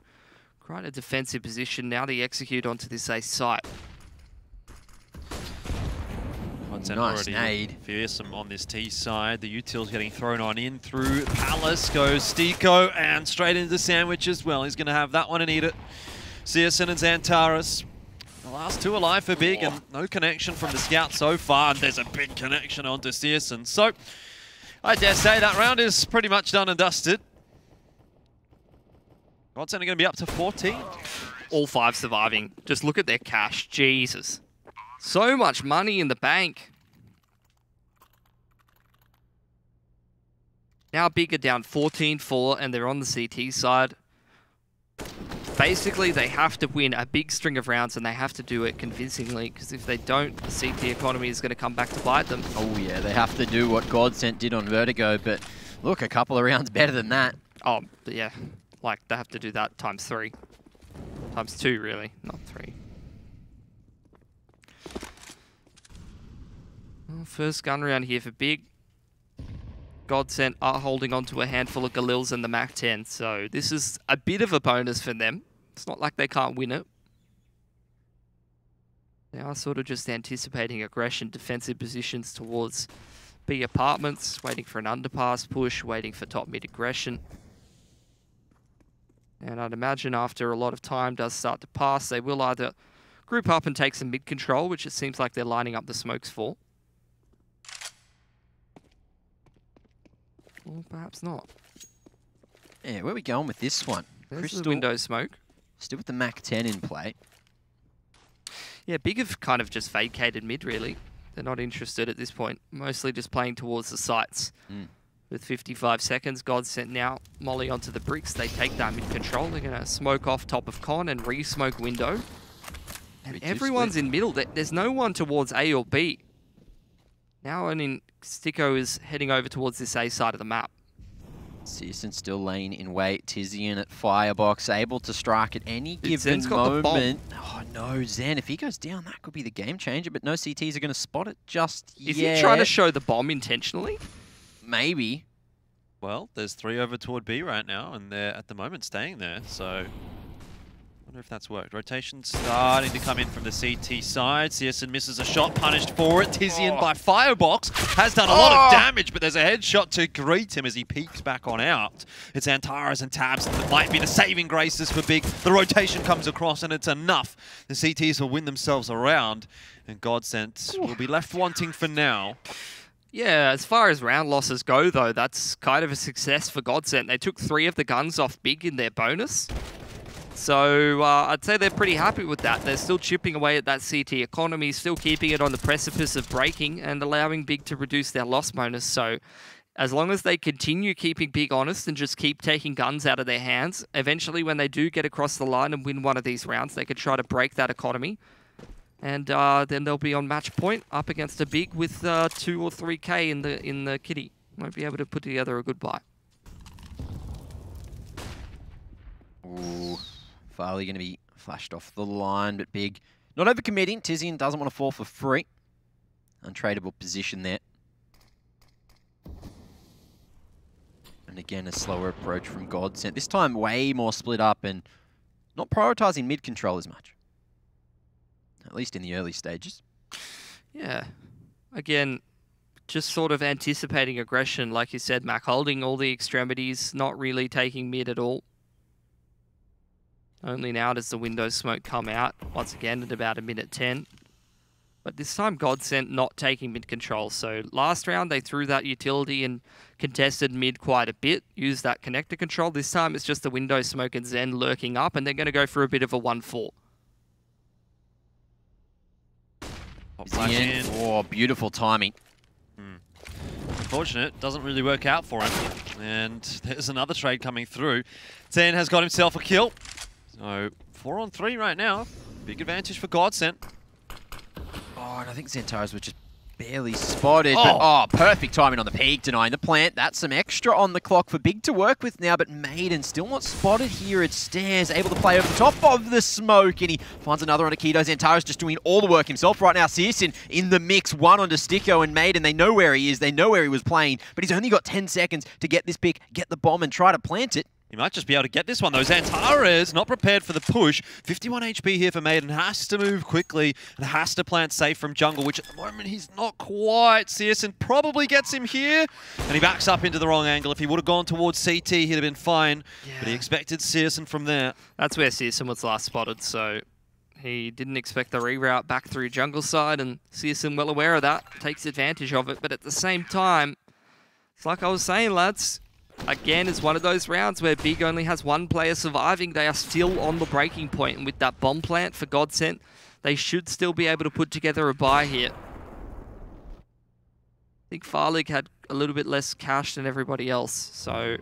quite a defensive position. Now they execute onto this ace site. Godsent Nice already nade. fearsome on this T side. The util's getting thrown on in through Palace. Goes Sticko and straight into the sandwich as well. He's going to have that one and eat it. Searson and Xantares. The last two alive for Big and no connection from the scout so far. And there's a big connection onto Searson. So I dare say that round is pretty much done and dusted. Godsent are going to be up to 14. all five surviving. Just look at their cash. Jesus. So much money in the bank. Now Big are down 14-4 and they're on the CT side. Basically, they have to win a big string of rounds and they have to do it convincingly because if they don't, the CT economy is going to come back to bite them. Oh yeah, they have to do what Godsent did on Vertigo, but look, a couple of rounds better than that. Oh, yeah. Like, they have to do that times three. Times two, really, not three. Well, first gun round here for Big. Godsent are holding on to a handful of Galils and the MAC-10, so this is a bit of a bonus for them. It's not like they can't win it. They are sort of just anticipating aggression, defensive positions towards B apartments, waiting for an underpass push, waiting for top mid aggression. And I'd imagine after a lot of time does start to pass, they will either group up and take some mid control, which it seems like they're lining up the smokes for. Or perhaps not. Yeah, where are we going with this one? There's Crystal the window smoke. still with the Mac 10 in play. Yeah, Big have kind of just vacated mid, really. They're not interested at this point. Mostly just playing towards the sites. Mm. With 55 seconds, God sent now Molly onto the bricks. They take that mid control. They're going to smoke off top of con and re-smoke window. And everyone's in middle. There's no one towards A or B. Now only Sticko is heading over towards this A side of the map. Searson still laying in wait. Tizian at Firebox, able to strike at any Dude, given Zen's got the bomb. moment. Oh no, Zen, if he goes down, that could be the game changer, but no CTs are going to spot it just Is yet. he trying to show the bomb intentionally? Maybe. Well, there's three over toward B right now, and they're at the moment staying there, so... wonder if that's worked. Rotation starting to come in from the CT side. Searson misses a shot, punished for it. Tizian Oh. by Firebox has done a lot of Oh. damage, but there's a headshot to greet him as he peeks back on out. It's Xantares and Tabs that might be the saving graces for Big. The rotation comes across, and it's enough. The CTs will win themselves around, and Godsent will be left wanting for now. Yeah, as far as round losses go, though, that's kind of a success for Godsent. They took three of the guns off Big in their bonus. So uh, I'd say they're pretty happy with that. They're still chipping away at that CT economy, still keeping it on the precipice of breaking and allowing Big to reduce their loss bonus. So as long as they continue keeping Big honest and just keep taking guns out of their hands, eventually when they do get across the line and win one of these rounds, they could try to break that economy. And uh, then they'll be on match point up against a big with uh, two or three k in the in the kitty. Won't be able to put together a good buy. Ooh, Farlig going to be flashed off the line, but big. Not overcommitting. Tizian doesn't want to fall for free. Untradeable position there. And again, a slower approach from Godsent. This time, way more split up and not prioritising mid control as much. At least in the early stages. Yeah. Again, just sort of anticipating aggression, like you said, Mac, holding all the extremities, not really taking mid at all. Only now does the window smoke come out, once again at about a minute 10. But this time Godsent not taking mid control. So last round they threw that utility and contested mid quite a bit, used that connector control. This time it's just the window smoke and Zen lurking up and they're going to go for a bit of a 1-4. Pop flash in? Oh, beautiful timing. Hmm. Unfortunate, doesn't really work out for him. And there's another trade coming through. Ten has got himself a kill. So four on three right now. Big advantage for Godsent. Oh, and I think Xantares were just barely spotted. But, Oh. oh, perfect timing on the peek, denying the plant. That's some extra on the clock for Big to work with now, but Maiden still not spotted here at stairs, able to play over the top of the smoke, and he finds another on Akito. Xantares just doing all the work himself right now. Searson in the mix, one onto Sticko and Maiden. They know where he is, they know where he was playing, but he's only got 10 seconds to get this pick, get the bomb, and try to plant it. He might just be able to get this one though. Xantares not prepared for the push. 51 HP here for Maiden. Has to move quickly and has to plant safe from jungle, which at the moment he's not quite. Searson probably gets him here. And he backs up into the wrong angle. If he would have gone towards CT, he'd have been fine. But he expected Searson from there. That's where Searson was last spotted, so he didn't expect the reroute back through jungle side, and Searson, well aware of that, takes advantage of it. But at the same time, it's like I was saying, lads, again, it's one of those rounds where Big only has one player surviving. They are still on the breaking point, and with that bomb plant for Godsent, they should still be able to put together a buy here. I think Farlig had a little bit less cash than everybody else, so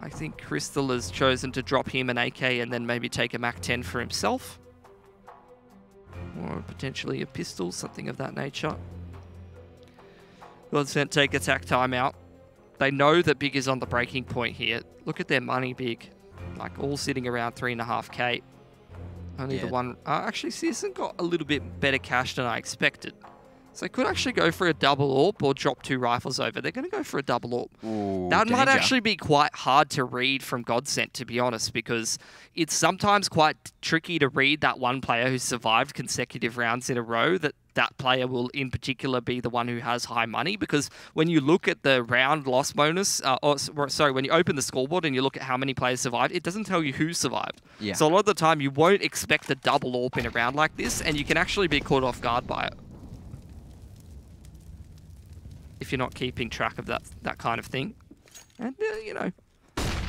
I think Crystal has chosen to drop him an AK and then maybe take a Mac 10 for himself. Or potentially a pistol, something of that nature. Godsent take attack timeout. They know that Big is on the breaking point here. Look at their money, Big. Like all sitting around 3.5k. Only the Yeah. one. Uh, actually, Searson got a little bit better cash than I expected. So they could actually go for a double AWP or drop two rifles over. They're going to go for a double AWP. Ooh, That might actually be quite hard to read from Godsent, to be honest, because it's sometimes quite tricky to read that one player who survived consecutive rounds in a row. That that player will, in particular, be the one who has high money. Because when you look at the round loss bonus, uh, or sorry, when you open the scoreboard and you look at how many players survived, it doesn't tell you who survived. Yeah. So a lot of the time, you won't expect a double AWP in a round like this, and you can actually be caught off guard by it if you're not keeping track of that that kind of thing. And uh, you know,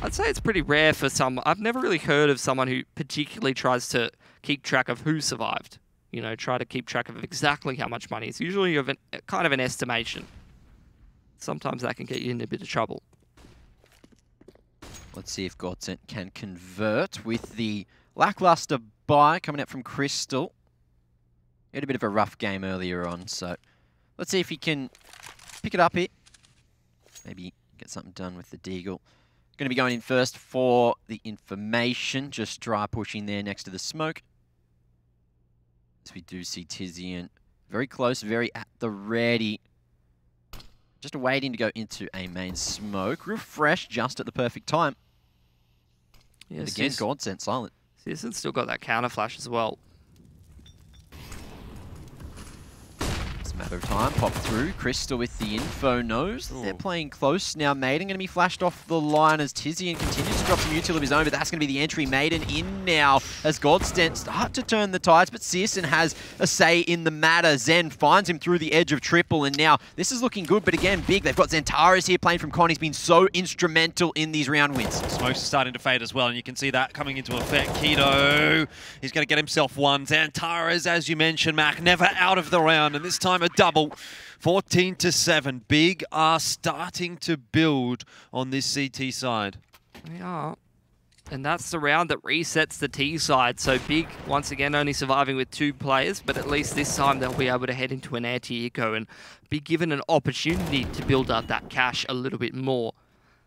I'd say it's pretty rare for some. I've never really heard of someone who particularly tries to keep track of who survived. You know, try to keep track of exactly how much money. It's usually of an, kind of an estimation. Sometimes that can get you in a bit of trouble. Let's see if Godsent can convert with the lackluster buy coming out from Crystal. He had a bit of a rough game earlier on, so let's see if he can pick it up here. Maybe get something done with the Deagle. Going to be going in first for the information. Just dry pushing there next to the smoke. As we do see Tizian very close, very at the ready. Just waiting to go into a main smoke. Refresh just at the perfect time. Yeah, and again, Sis- Godsent silent. Searson's still got that counter flash as well. It's a matter of time. Pop through. Crystal with the info knows that they're playing close. Now Maiden going to be flashed off the line as Tizian continues to drop some util of his own, but that's going to be the entry. Maiden in now as Godsent start to turn the tides, but Searson has a say in the matter. Zen finds him through the edge of triple, and now this is looking good, but again, big. They've got Xantares here playing from Con. He's been so instrumental in these round wins. Smoke's starting to fade as well, and you can see that coming into effect. Keto, he's going to get himself one. Xantares, as you mentioned, Mac, never out of the round, and this time a double. 14 to 7. Big are starting to build on this CT side. They are. And that's the round that resets the T side. So Big, once again, only surviving with two players, but at least this time they'll be able to head into an anti-eco and be given an opportunity to build up that cash a little bit more,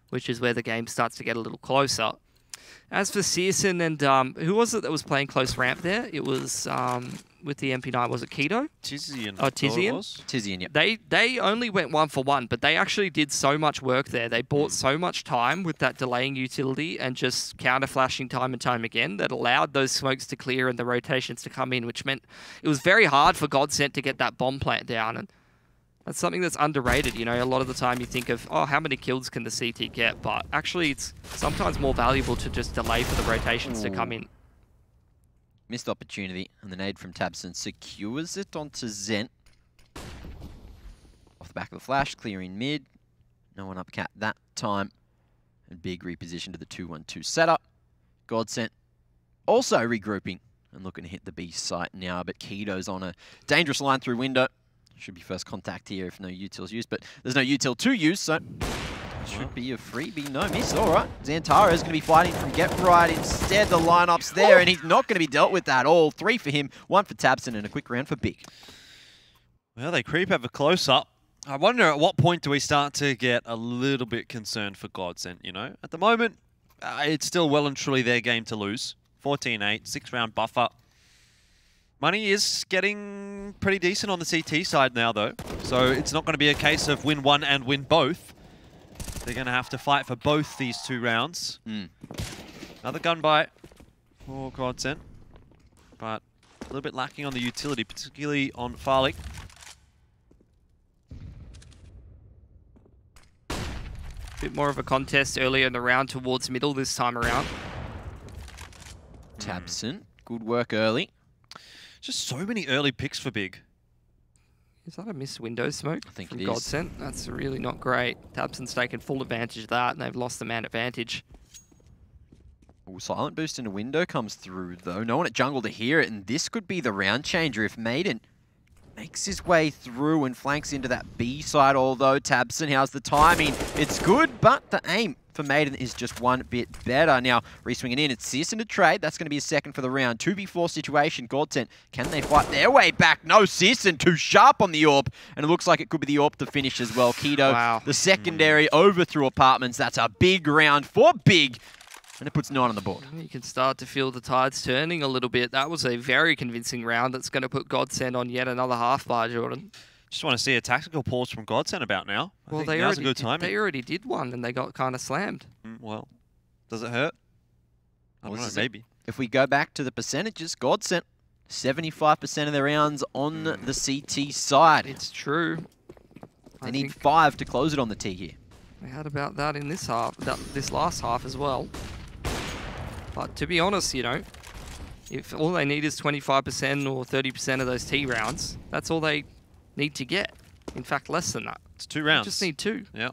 which is where the game starts to get a little closer. As for Searson and um, who was it that was playing close ramp there? It was um, with the MP9? Was it Keto? Tizian. Oh, I thought oh, it Tizian? Tizian, yep. They they only went one for one, but they actually did so much work there. They bought mm. so much time with that delaying utility and just counter flashing time and time again that allowed those smokes to clear and the rotations to come in, which meant it was very hard for Godsent to get that bomb plant down. And that's something that's underrated. You know, a lot of the time you think of, oh, how many kills can the CT get? But actually, it's sometimes more valuable to just delay for the rotations to come mm. in. Missed opportunity, and the nade from Tabson secures it onto Zent. Off the back of the flash, clearing mid. No one up cat that time. And big reposition to the 2-1-2 setup. Godsent also regrouping and looking to hit the B site now, but Keto's on a dangerous line through window. Should be first contact here if no util's used, but there's no util to use, so should be a freebie, no miss. All right, Xantares is going to be fighting from Get Right instead. The lineup's there, and he's not going to be dealt with at all. Three for him, one for Tabson, and a quick round for Big. Well, they creep have a close up. I wonder at what point do we start to get a little bit concerned for Godsent, you know? At the moment, uh, it's still well and truly their game to lose. 14-8, six-round buffer. Money is getting pretty decent on the CT side now, though. So it's not going to be a case of win one and win both. They're going to have to fight for both these two rounds. Mm. Another gun bite for Godsent. But a little bit lacking on the utility, particularly on Farlig. Bit more of a contest earlier in the round towards middle this time around. Tabson, good work early. Just so many early picks for Big. Is that a miss window smoke I think from it is. Godsent? That's really not great. Tabson's taken full advantage of that, and they've lost the man advantage. Ooh, silent boost in a window comes through, though. No one at jungle to hear it, and this could be the round changer if Maiden makes his way through and flanks into that B side, although Tabson, how's the timing? It's good, but the aim for Maiden is just one bit better. Now, re-swinging in, it's Searson to trade. That's going to be a second for the round. 2v4 situation, Godsent. Can they fight their way back? No, Searson too sharp on the AWP, and it looks like it could be the AWP to finish as well. Keto, Wow. the secondary over through apartments. That's a big round for Big, and it puts nine on the board. You can start to feel the tides turning a little bit. That was a very convincing round that's going to put Godsent on yet another half bar, Jordan. Just want to see a tactical pause from Godsent about now. I Well, think they now's already, a good did, time. they already did one, and they got kind of slammed. Mm, well, does it hurt? I Well, don't know, this it. maybe. If we go back to the percentages, Godsent, 75% of their rounds on Hmm. the CT side. It's true. They I need five to close it on the T here. they had about that in this half, that, this last half as well. But to be honest, you know, if all they need is 25% or 30% of those T rounds, that's all they need to get. In fact, less than that. It's two They rounds. just need two. Yeah.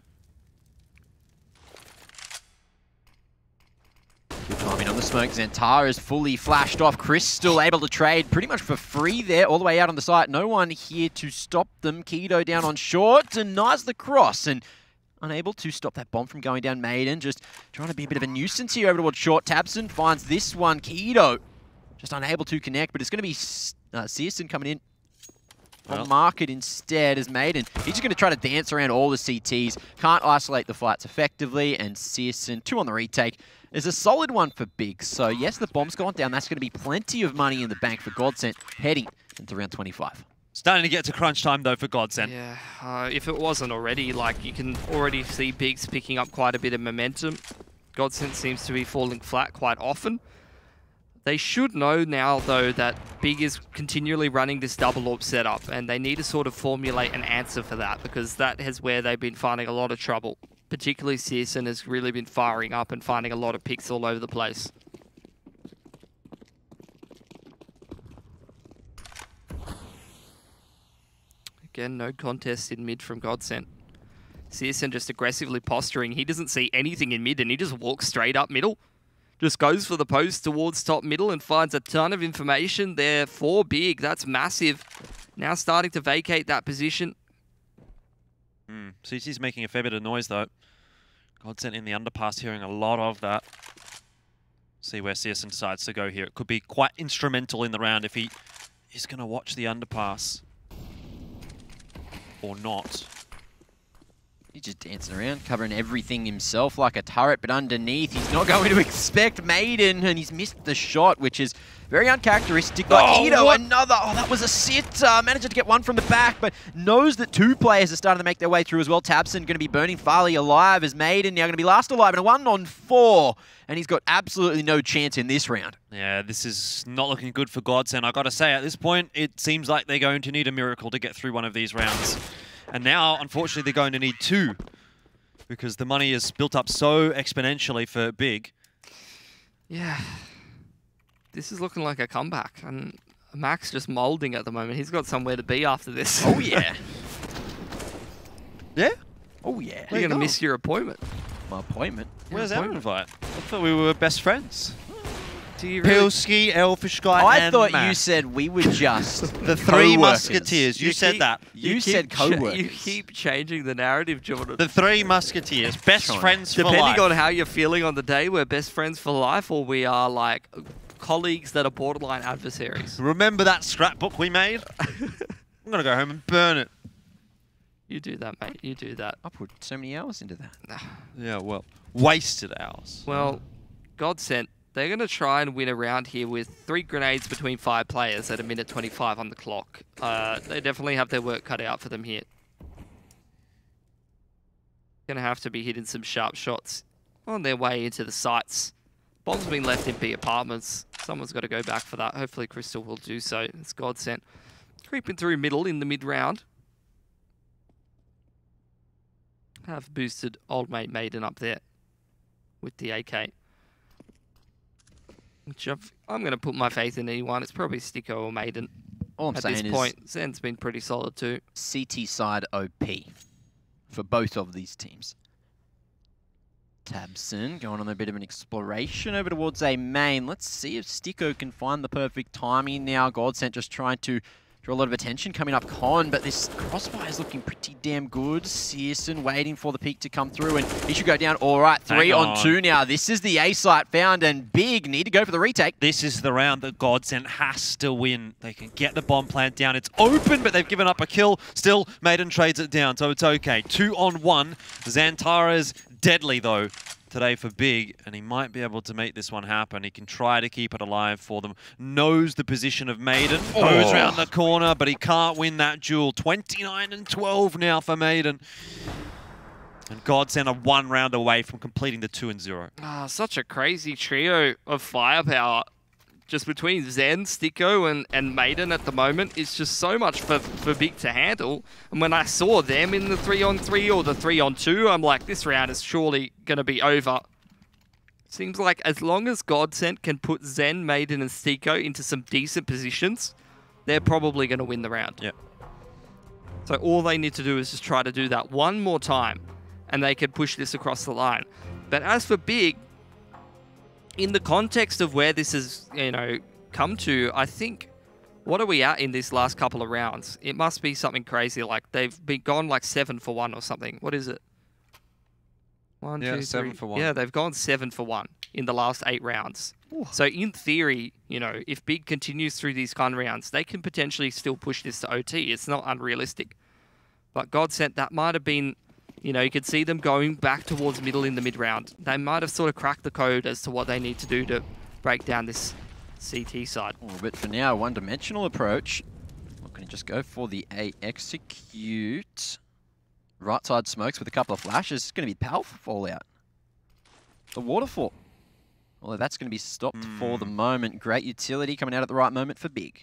Good timing on the smoke. Xantares is fully flashed off. Chris still able to trade pretty much for free there, all the way out on the site. No one here to stop them. Keto down on short, denies the cross, and unable to stop that bomb from going down Maiden. Just trying to be a bit of a nuisance here over towards short. Tabson finds this one. Keto just unable to connect, but it's going to be uh, Searson coming in Well. on market instead as Maiden. He's just going to try to dance around all the CTs. Can't isolate the fights effectively. And Searson, two on the retake, is a solid one for Big. So yes, the bomb's gone down. That's going to be plenty of money in the bank for Godsent heading into round 25. Starting to get to crunch time, though, for Godsent. Yeah, uh, if it wasn't already, like you can already see Bigs picking up quite a bit of momentum. Godsent seems to be falling flat quite often. They should know now, though, that Big is continually running this double AWP setup, and they need to sort of formulate an answer for that because that is where they've been finding a lot of trouble. Particularly Searson has really been firing up and finding a lot of picks all over the place. Again, no contest in mid from Godsent. Searson just aggressively posturing. He doesn't see anything in mid and he just walks straight up middle. Just goes for the post towards top middle and finds a ton of information there for Big. That's massive. Now starting to vacate that position. Mm. CT's making a fair bit of noise, though. Godsent in the underpass, hearing a lot of that. See where Searson decides to go here. It could be quite instrumental in the round if he is going to watch the underpass. Or not. He's just dancing around, covering everything himself like a turret, but underneath he's not going to expect Maiden, and he's missed the shot, which is very uncharacteristic. Like Oh, Ito, what? another, oh, that was a sit. Uh, managed to get one from the back, but knows that two players are starting to make their way through as well. Tabson going to be burning Farlig alive as Maiden now going to be last alive in a one on four, and he's got absolutely no chance in this round. Yeah, this is not looking good for Godsent. i got to say, at this point, it seems like they're going to need a miracle to get through one of these rounds. And now, unfortunately, they're going to need two because the money is built up so exponentially for Big. Yeah. This is looking like a comeback. And Max just moulding at the moment. He's got somewhere to be after this. Oh yeah, Yeah? oh yeah. You're you going to miss your appointment. My appointment. Where's Yeah, our invite? I thought we were best friends. Do you really? Pilski, Elfish Guy, I and thought you said we were just the three co-workers. musketeers. You, You said keep- that. You, keep said cha- co-workers. You keep changing the narrative, Jordan. The three musketeers, best Trying. friends for life. Depending on how you're feeling on the day, we're best friends for life, or we are like colleagues that are borderline adversaries. Remember that scrapbook we made? I'm gonna go home and burn it. You do that, mate. You do that. I put so many hours into that. Yeah, well, wasted hours. Well, Godsent. They're going to try and win a round here with three grenades between five players at a minute 25 on the clock. Uh, they definitely have their work cut out for them here. Going to have to be hitting some sharp shots on their way into the sites. Bomb's been left in B apartments. Someone's got to go back for that. Hopefully Crystal will do so. It's Godsent. Creeping through middle in the mid round. Have boosted old mate Maiden up there with the AK. Which I've, I'm going to put my faith in anyone. It's probably Sticko or Maiden. All I'm At saying this is point, Zen's been pretty solid too. CT side OP for both of these teams. Tabson going on a bit of an exploration over towards a main. Let's see if Sticko can find the perfect timing now. Godsent just trying to draw a lot of attention coming up con, but this crossfire is looking pretty damn good. Searson waiting for the peek to come through, and he should go down. All right, three on. on. two now. This is the A site found, and Big need to go for the retake. This is the round that Godsent has to win. They can get the bomb plant down. It's open, but they've given up a kill. Still, Maiden trades it down, so it's okay. Two on one. Xantares deadly, though, today for Big, and he might be able to make this one happen. He can try to keep it alive for them. Knows the position of Maiden. Goes Oh. around the corner, but he can't win that duel. 29 and 12 now for Maiden. And Godsent are one round away from completing the 2 and 0. Ah, such a crazy trio of firepower. Just between Zen, Sticko, and, and Maiden at the moment, it's just so much for, for Big to handle. And when I saw them in the 3 on 3 or the 3 on 2, I'm like, this round is surely going to be over. Seems like as long as Godsent can put Zen, Maiden, and Sticko into some decent positions, they're probably going to win the round. Yep. So all they need to do is just try to do that one more time, and they can push this across the line. But as for Big, in the context of where this has, you know, come to, I think, what are we at in these last couple of rounds? It must be something crazy. Like they've been gone like seven for one or something. What is it? One, Yeah, two, seven three- for one. Yeah, they've gone seven for one in the last eight rounds. So in theory, you know, if Big continues through these kind of rounds, they can potentially still push this to OT. It's not unrealistic. But Godsent that might have been, you know, you could see them going back towards middle in the mid round. They might have sort of cracked the code as to what they need to do to break down this CT side. Oh, but for now, one-dimensional approach. Not going to just go for the A execute. Right side smokes with a couple of flashes. It's going to be powerful fallout. The waterfall. Although that's going to be stopped for the hmm. moment. Great utility coming out at the right moment for Big.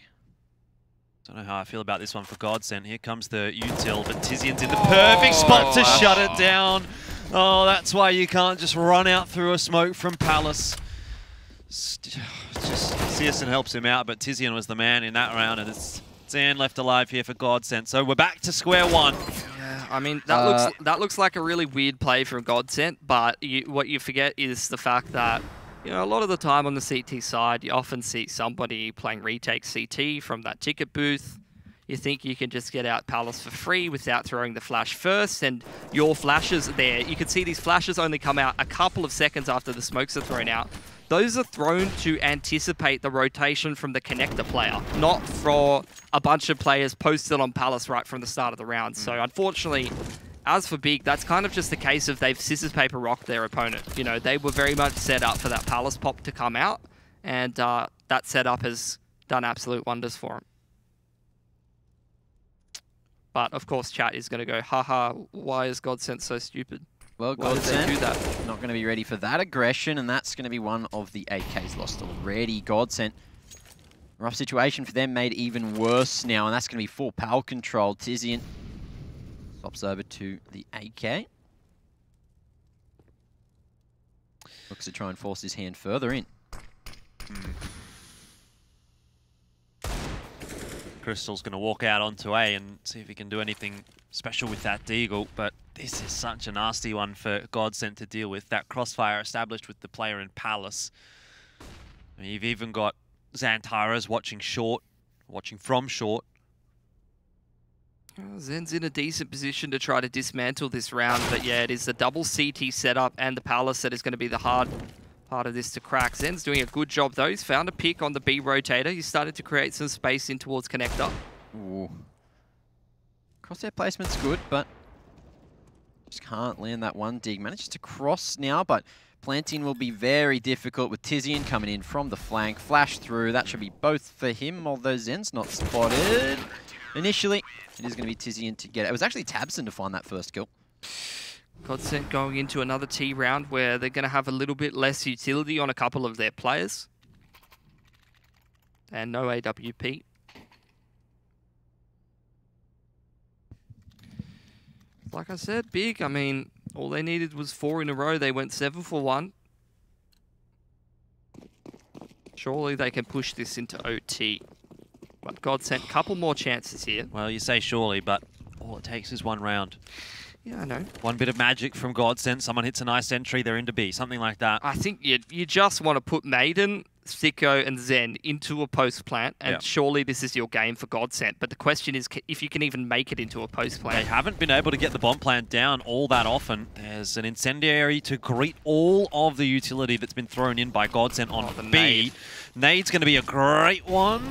Don't know how I feel about this one for Godsent. Here comes the util, but Tizian's in the perfect spot to shut it down. Oh, that's why you can't just run out through a smoke from Palace. St- Just Searson helps him out, but Tizian was the man in that round, and it's Zen left alive here for Godsent. So we're back to square one. Yeah, I mean that Uh, looks that looks like a really weird play from Godsent, but you, what you forget is the fact that you know a lot of the time on the CT side, you often see somebody playing retake CT from that ticket booth. You think you can just get out Palace for free without throwing the flash first, and your flashes there. You can see these flashes only come out a couple of seconds after the smokes are thrown out. Those are thrown to anticipate the rotation from the connector player, not for a bunch of players posted on Palace right from the start of the round. So unfortunately, as for Big, that's kind of just a case of they've scissors, paper, rock their opponent. You know, they were very much set up for that Palace pop to come out, and uh, that setup has done absolute wonders for them. But of course, chat is going to go, haha, why is Godsent so stupid? Well, Why did they do Godsent that? not going to be ready for that aggression, and that's going to be one of the AKs lost already. Godsent, rough situation for them, made even worse now, and that's going to be full power control. Tizian swaps over to the AK. Looks to try and force his hand further in. Crystal's going to walk out onto A and see if he can do anything special with that Deagle, but this is such a nasty one for Godsent to deal with. That crossfire established with the player in Palace. I mean, you've even got Xantares watching short, watching from short. Uh, Zen's in a decent position to try to dismantle this round, but yeah, it is the double CT setup and the Palace that is going to be the hard part of this to crack. Zen's doing a good job though. He's found a pick on the B rotator. He's started to create some space in towards connector. Ooh. Crosshair placement's good, but just can't land that one dig. Manages to cross now, but planting will be very difficult with Tizian coming in from the flank. Flash through. That should be both for him, although Zen's not spotted. Initially, it is going to be Tizian to get it. It was actually Tabson to find that first kill. Godsent going into another T round where they're going to have a little bit less utility on a couple of their players. And no AWP. Like I said, big. I mean, all they needed was four in a row. They went seven for one. Surely they can push this into OT. But Godsent, couple more chances here. Well, you say surely, but all it takes is one round. Yeah, I know. One bit of magic from Godsent, someone hits a nice entry, they're into B, something like that. I think you you just want to put Maiden, Sticko, and Zen into a post plant, and Yeah. surely this is your game for Godsent. But the question is, if you can even make it into a post They plant. haven't been able to get the bomb plant down all that often. There's an incendiary to greet all of the utility that's been thrown in by Godsent on Oh, the B. nade. Nade's going to be a great one.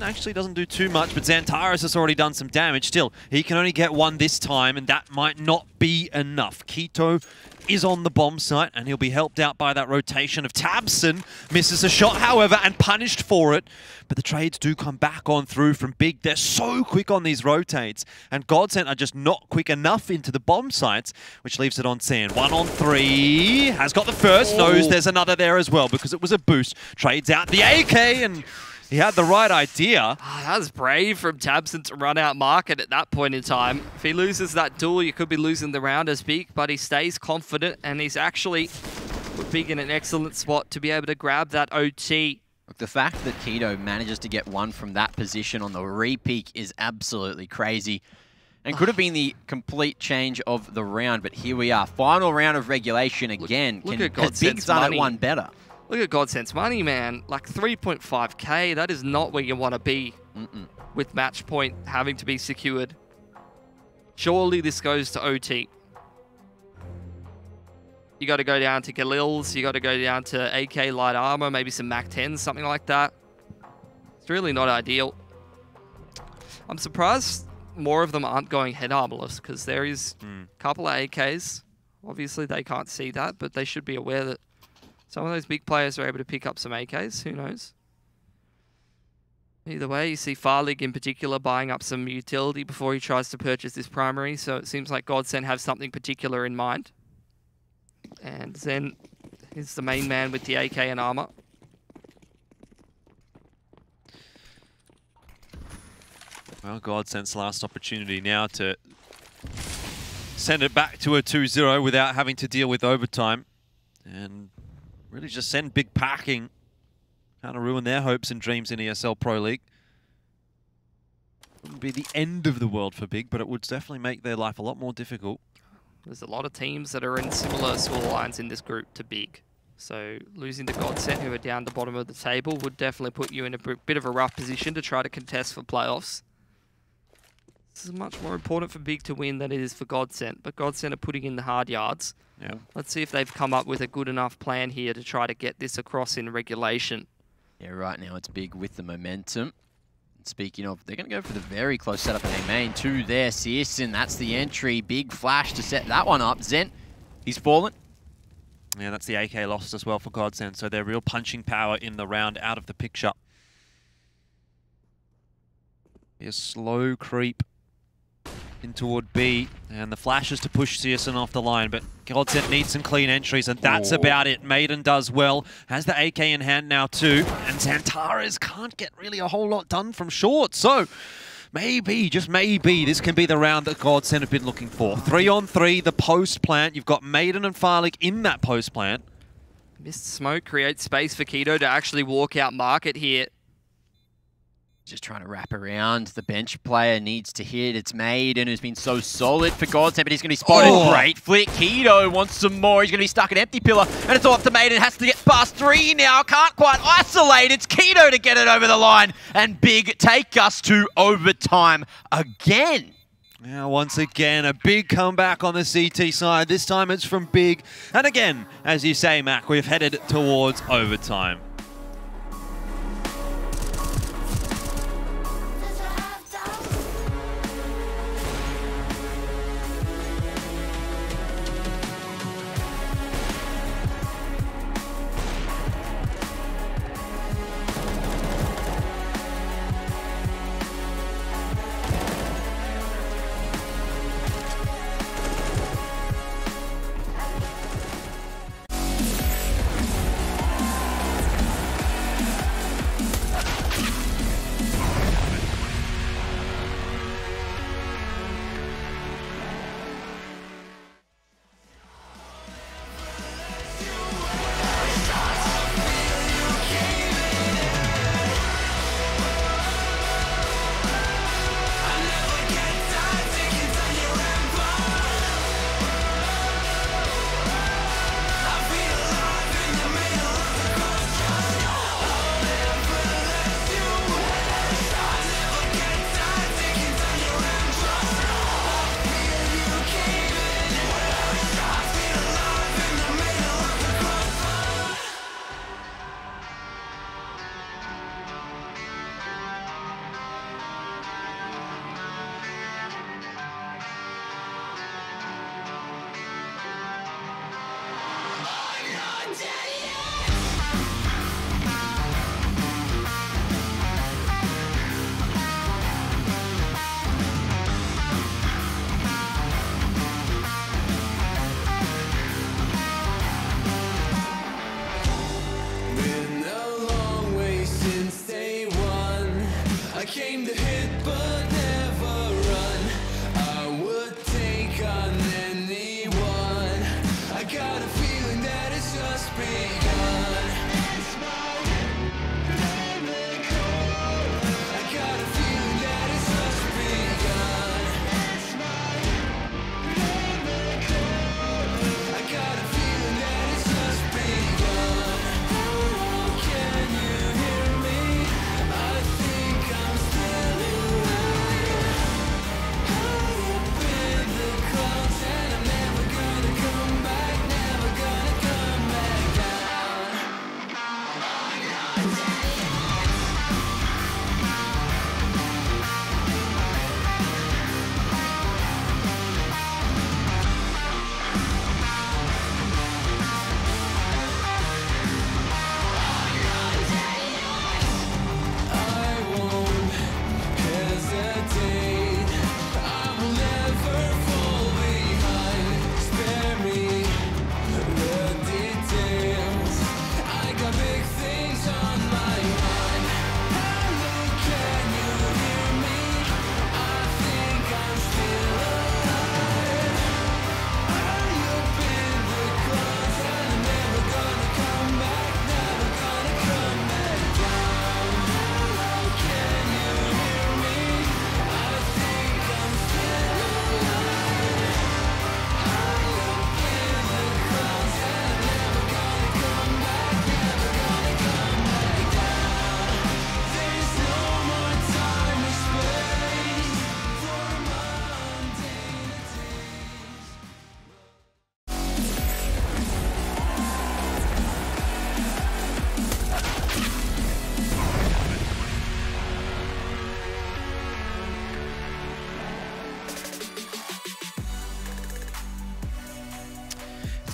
Actually doesn't do too much, but Xantares has already done some damage. Still, he can only get one this time, and that might not be enough. Keto is on the bomb site, and he'll be helped out by that rotation of Tabson. Misses a shot, however, and punished for it. But the trades do come back on through from Big. They're so quick on these rotates, and Godsent are just not quick enough into the bomb sites, which leaves it on Sand. One on three. Has got the first. Knows Oh. there's another there as well because it was a boost. Trades out the AK, and he had the right idea. Ah, that was brave from Tabson to run out market at that point in time. If he loses that duel, you could be losing the round as Big, but he stays confident, and he's actually put Big in an excellent spot to be able to grab that OT. Look, the fact that Keto manages to get one from that position on the repeak is absolutely crazy. And could have been the complete change of the round, but here we are. Final round of regulation again. look Can, at has Big Godsent's done money. it one better? Look at Godsent's money, man. Like 3.5k, that is not where you want to be Mm-mm. with match point having to be secured. Surely this goes to OT. You got to go down to Galil's, you got to go down to AK light armor, maybe some MAC 10s, something like that. It's really not ideal. I'm surprised more of them aren't going head armorless because there is a couple of AKs. Obviously, they can't see that, but they should be aware that some of those big players are able to pick up some AKs. Who knows? Either way, you see Farlig in particular buying up some utility before he tries to purchase this primary, so it seems like Godsent have something particular in mind. And Zen is the main man with the AK and armor. Well, Godsent's last opportunity now to send it back to a 2-0 without having to deal with overtime. And really just send Big packing. Kind of ruin their hopes and dreams in ESL Pro League. Wouldn't be the end of the world for Big, but it would definitely make their life a lot more difficult. There's a lot of teams that are in similar score lines in this group to Big. So losing to Godsent, who are down the bottom of the table, would definitely put you in a bit of a rough position to try to contest for playoffs. This is much more important for Big to win than it is for Godsent, but Godsent are putting in the hard yards. Yeah. Let's see if they've come up with a good enough plan here to try to get this across in regulation. Yeah, right now it's big with the momentum. Speaking of, they're going to go for the very close setup in A main. Two there, Searson, that's the entry. Big flash to set that one up. Zent, he's fallen. Yeah, that's the AK lost as well for Godsent, so their real punching power in the round out of the picture. A slow creep in toward B, and the flashes to push Searson off the line, but Godsent needs some clean entries, and that's Oh. about it. Maiden does well, has the AK in hand now too, and Xantares can't get really a whole lot done from short, so maybe, just maybe, this can be the round that Godsent have been looking for. Three on three, the post plant, you've got Maiden and Farlig in that post plant. Missed smoke creates space for Keto to actually walk out market here. Just trying to wrap around. The bench player needs to hit. It's Maiden, who's been so solid for Godsent, but he's going to be spotted. Oh. Great flick. Keto wants some more. He's going to be stuck at empty pillar, and it's up to Maiden. Has to get past three now. Can't quite isolate. It's Keto to get it over the line, and Big take us to overtime again. Now, once again, a big comeback on the CT side. This time it's from Big. And again, as you say, Mac, we've headed towards overtime.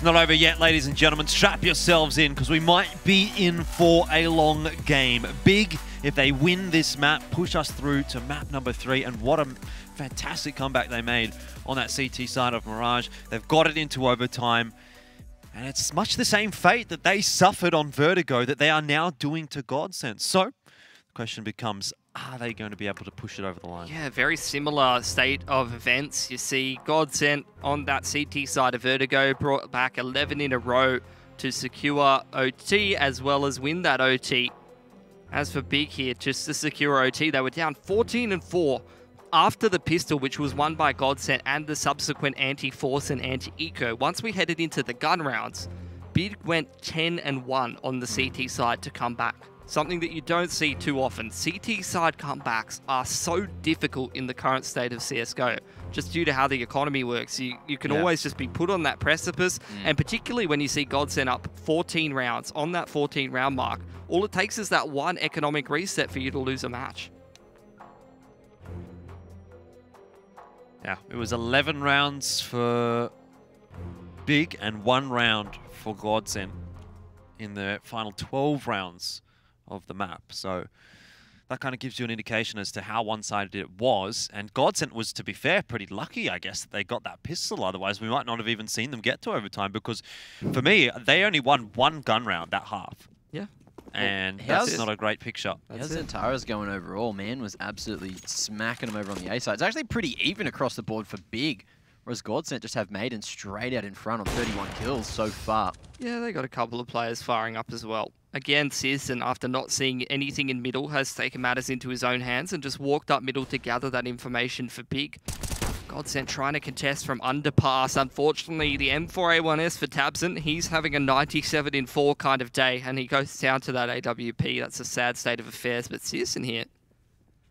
Not over yet, ladies and gentlemen. Strap yourselves in because we might be in for a long game. Big, if they win this map, push us through to map number three. And what a fantastic comeback they made on that CT side of Mirage. They've got it into overtime. And it's much the same fate that they suffered on Vertigo that they are now doing to Godsent. So the question becomes, are they going to be able to push it over the line? Yeah, very similar state of events. You see, Godsent on that CT side of Vertigo brought back 11 in a row to secure OT as well as win that OT. As for Big here, just to secure OT, they were down 14 and 4 after the pistol, which was won by Godsent and the subsequent anti-force and anti-eco. Once we headed into the gun rounds, Big went 10 and 1 on the CT side to come back. Something that you don't see too often. CT side comebacks are so difficult in the current state of CSGO, just due to how the economy works. You, you can Yeah. always just be put on that precipice, mm. and particularly when you see Godsent up 14 rounds on that 14 round mark, all it takes is that one economic reset for you to lose a match. Yeah, it was 11 rounds for Big and one round for Godsent in the final 12 rounds of the map. So that kind of gives you an indication as to how one-sided it was. And Godsent was, to be fair, pretty lucky, I guess, that they got that pistol. Otherwise, we might not have even seen them get to overtime because, for me, they only won one gun round that half. Yeah. And how's- that's not a great picture. How's That's it. Xantares going overall? Man was absolutely smacking them over on the A side. It's actually pretty even across the board for Big, whereas Godsent just have Maiden straight out in front on 31 kills so far. Yeah, they got a couple of players firing up as well. Again, Searson, after not seeing anything in middle, has taken matters into his own hands and just walked up middle to gather that information for Big. Godsent trying to contest from underpass. Unfortunately, the M4A1S for Tabson, he's having a 97 in 4 kind of day, and he goes down to that AWP. That's a sad state of affairs, but Searson here.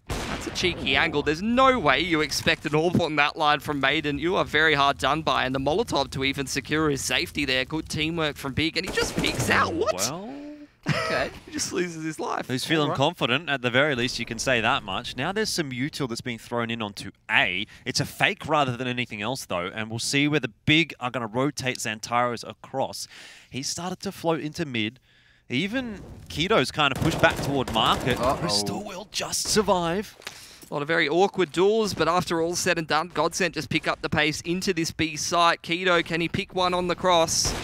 That's a cheeky angle. There's no way you expect an AWP on that line from Maiden. You are very hard done by, and the Molotov to even secure his safety there. Good teamwork from Big, and he just peeks out. What? Well... Okay. He just loses his life. Who's feeling Alright. confident, at the very least, you can say that much. Now there's some util that's being thrown in onto A. It's a fake rather than anything else, though, and we'll see where the big are going to rotate Xantares across. He started to float into mid. Even Keto's kind of pushed back toward market. Uh-oh. Crystal will just survive. A lot of very awkward duels, but after all said and done, Godsent just pick up the pace into this B site. Keto, can he pick one on the cross?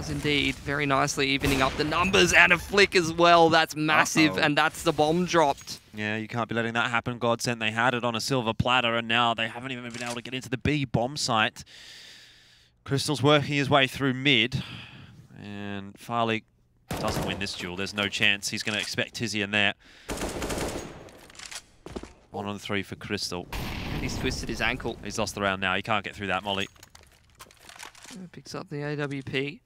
Does indeed. Very nicely evening up the numbers and a flick as well. That's massive, Uh-oh. and that's the bomb dropped. Yeah, you can't be letting that happen. Godsent they had it on a silver platter, and now they haven't even been able to get into the B bomb site. Crystal's working his way through mid, and Farlig doesn't win this duel. There's no chance he's going to expect Tizzy in there. One on three for Crystal. He's twisted his ankle. He's lost the round now. He can't get through that, Molly. Picks up the AWP.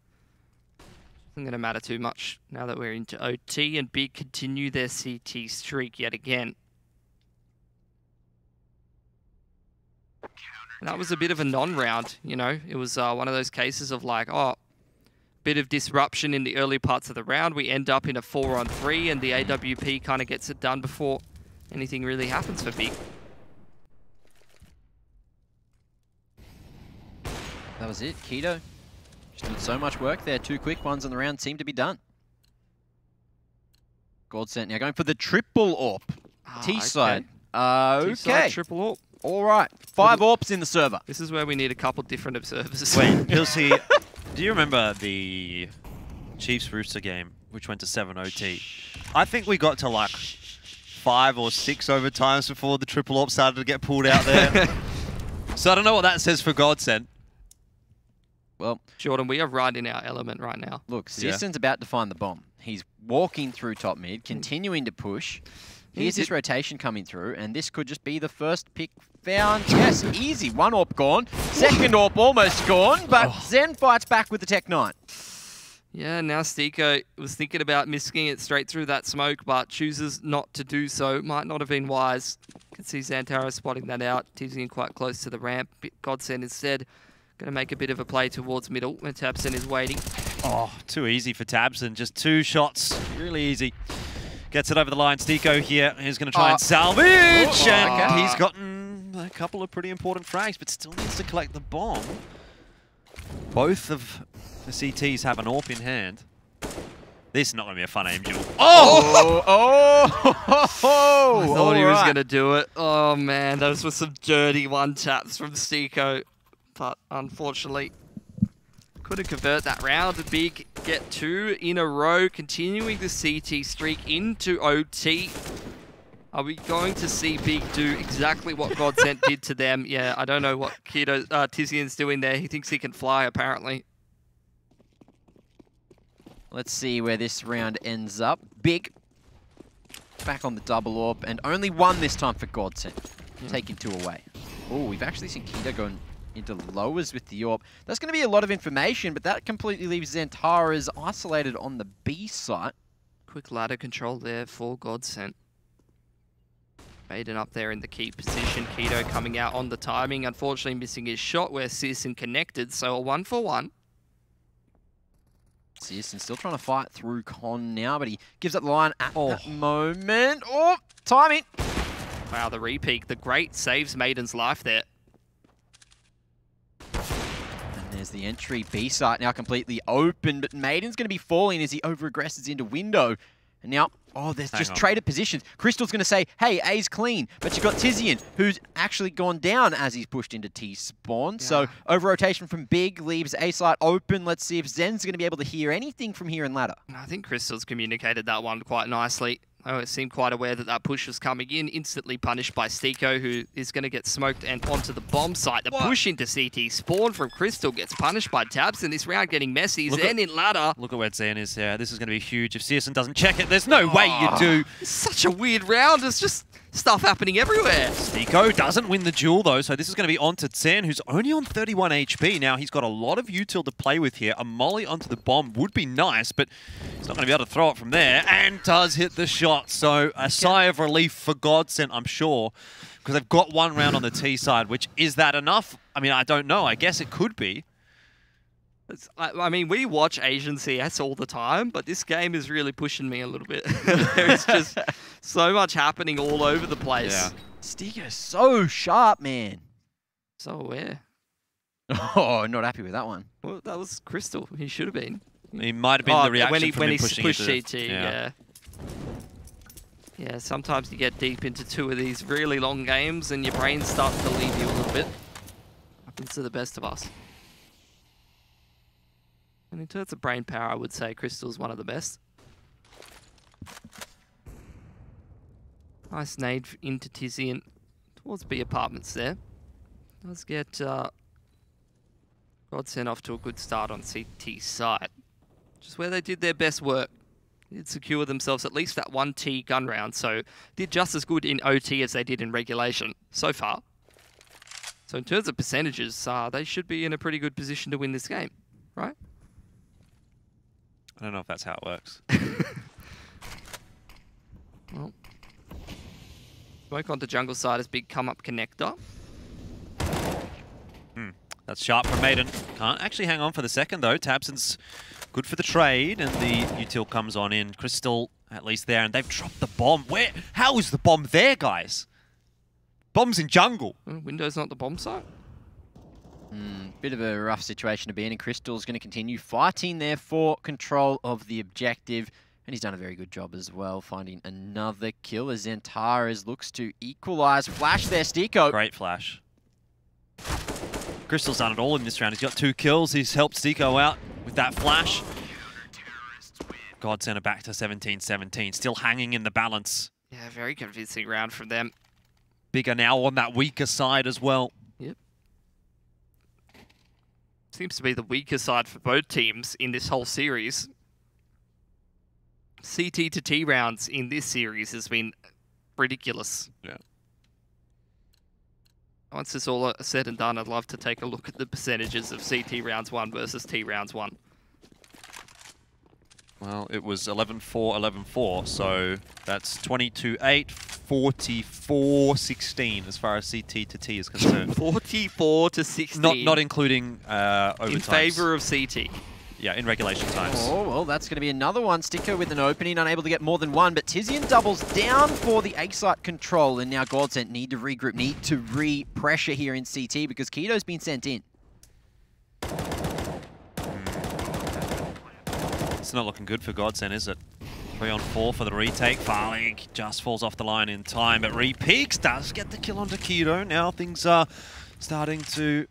Isn't going to matter too much now that we're into OT and Big continue their CT streak yet again. And that was a bit of a non-round, you know. It was uh, one of those cases of like, oh, bit of disruption in the early parts of the round. We end up in a four on three, and the AWP kind of gets it done before anything really happens for Big. That was it. Keto. Just did so much work there. Two quick ones in the round seem to be done. Godsent now going for the triple AWP. Ah, T okay. side. Uh, T-side, triple AWP. All right. Five AWPs in the server. This is where we need a couple different observers. Wait, Pilsy, do you remember the Chiefs Rooster game, which went to 7 OT? I think we got to like five or six overtimes before the triple op started to get pulled out there. so I don't know what that says for Godsent. Well, Jordan, we are right in our element right now. look, Yeah. About to find the bomb. He's walking through top mid, hmm. continuing to push. Here's this rotation coming through, and this could just be the first pick found. Yes, easy. One AWP gone. Second AWP almost gone, but oh. Zen fights back with the Tec-9. Yeah, now Sticko was thinking about missing it straight through that smoke, but chooses not to do so. Might not have been wise. Can see Zantara spotting that out, teasing in quite close to the ramp. Godsent instead going to make a bit of a play towards middle when Tabson is waiting. Oh, too easy for Tabson. Just two shots. Really easy. Gets it over the line. Sticko here. He's going to try Uh, and salvage. oh, and okay. he's gotten a couple of pretty important frags, but still needs to collect the bomb. Both of the CTs have an AWP in hand. This is not going to be a fun aim duel. Oh! Oh! Oh! I thought he was going to do it. Oh, man. Those were some dirty one taps from Sticko. But unfortunately, couldn't convert that round. Big get two in a row, continuing the CT streak into OT. Are we going to see Big do exactly what Godsent did to them? Yeah, I don't know what Keto, uh, Tizian's doing there. He thinks he can fly, apparently. Let's see where this round ends up. Big back on the double AWP, and only one this time for Godsent. Taking two away. Oh, we've actually seen Keto going into lowers with the AWP. That's going to be a lot of information, but that completely leaves Xantares isolated on the B site. Quick ladder control there for Godsent. Maiden up there in the key position. Keto coming out on the timing. Unfortunately missing his shot where Searson connected. So a one for one. Searson still trying to fight through Con now, but he gives up the line at Oh. that moment. Oh, timing. Wow, the repeat. The great saves Maiden's life there. There's the entry. B site now completely open, but Maiden's going to be falling as he over-aggresses into window. And now, oh, there's Hang just on. traded positions. Crystal's going to say, hey, A's clean. But you've got Tizian, who's actually gone down as he's pushed into T-spawn. So Yeah. over-rotation from Big leaves A site open. Let's see if Zen's going to be able to hear anything from here in ladder. I think Crystal's communicated that one quite nicely. Oh, it seemed quite aware that that push was coming in, instantly punished by Sticko, who is going to get smoked and onto the bomb site. The What? push into CT spawn from Crystal gets punished by Tabs, and this round getting messy. Zen in ladder. Look at where Zen is there. This is going to be huge. If Searson doesn't check it, there's no way you ah, do. It's such a weird round. It's just stuff happening everywhere. Sticko doesn't win the duel though, so this is going to be on to Zen, who's only on 31 HP. Now he's got a lot of util to play with here. A molly onto the bomb would be nice, but he's not going to be able to throw it from there, and does hit the shot. So a sigh of relief for Godsent, I'm sure, because they've got one round on the T side, which is that enough? I mean, I don't know. I guess it could be. It's, I, I mean, we watch Asian CS all the time, but this game is really pushing me a little bit. There's just so much happening all over the place. Yeah. So sharp, man. So aware. Oh, not happy with that one. Well, that was Crystal. He should have been. He might have been Oh, the reaction when he from when him he pushing pushed into CT, yeah. yeah. sometimes you get deep into two of these really long games, and your brain starts to leave you a little bit. Happens to the best of us. And in terms of brain power, I would say Crystal's one of the best. Nice nade into Tizian towards B apartments there. Let's get uh, Godsent off to a good start on CT side. Just where they did their best work. Did secure themselves at least that one T gun round, so did just as good in OT as they did in regulation so far. So in terms of percentages, uh, they should be in a pretty good position to win this game, right? I don't know if that's how it works. Well, smoke onto jungle side as big come up connector. Hmm. That's sharp from Maiden. Can't actually hang on for the second though. Tabson's good for the trade, and the util comes on in. Crystal at least there, and they've dropped the bomb. Where? How is the bomb there, guys? Bomb's in jungle. Window's not the bomb site. Hmm, bit of a rough situation to be in, and Crystal's going to continue fighting there for control of the objective. And he's done a very good job as well, finding another kill as Xantares looks to equalise. Flash there, Sticko. Great flash. Crystal's done it all in this round. He's got two kills. He's helped Sticko out with that flash. God sent it back to 17-17. Still hanging in the balance. Yeah, very convincing round from them. Bigger now on that weaker side as well. Seems to be the weaker side for both teams in this whole series. CT to T rounds in this series has been ridiculous. Yeah. Once this all uh, said and done, I'd love to take a look at the percentages of CT rounds one versus T rounds one. Well, it was 11-4, 11-4, so that's 22-8, 44-16 as far as CT to T is concerned. 44 to 16. Not not including uh, overtime. In favour of CT. Yeah, in regulation times. Oh, well, that's going to be another one. Sticko with an opening, unable to get more than one, but Tizian doubles down for the A site control, and now Godsent need to regroup, need to re-pressure here in CT because Keto's been sent in. Hmm. It's not looking good for Godsent, is it? Three on four for the retake. Farlig just falls off the line in time, but Repeaks does get the kill onto Keto. Now things are starting to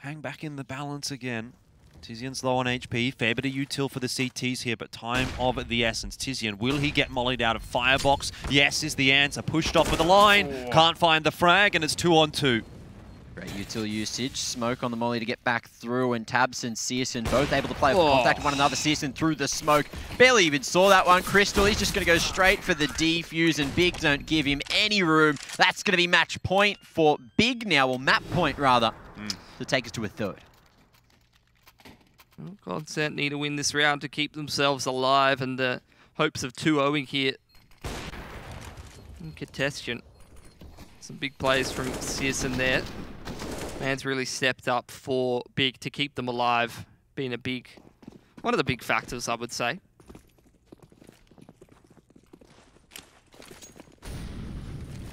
hang back in the balance again. Tizian's low on HP. Fair bit of util for the CTs here, but time of the essence. Tizian, will he get mollied out of Firebox? Yes is the answer. Pushed off with the line. Oh. Can't find the frag, and it's two on two. Great util usage. Smoke on the molly to get back through, and Tabs and Searson both able to play Oh. contact with one another. Searson through the smoke. Barely even saw that one. Crystal, he's just going to go straight for the defuse, and Big don't give him any room. That's going to be match point for Big now, or map point rather, hmm. to take us to a third. Well, Godsent need to win this round to keep themselves alive and the hopes of 2-0ing here. Contestant. Some big plays from Searson there. Man's really stepped up for Big to keep them alive. Being a big, one of the big factors, I would say.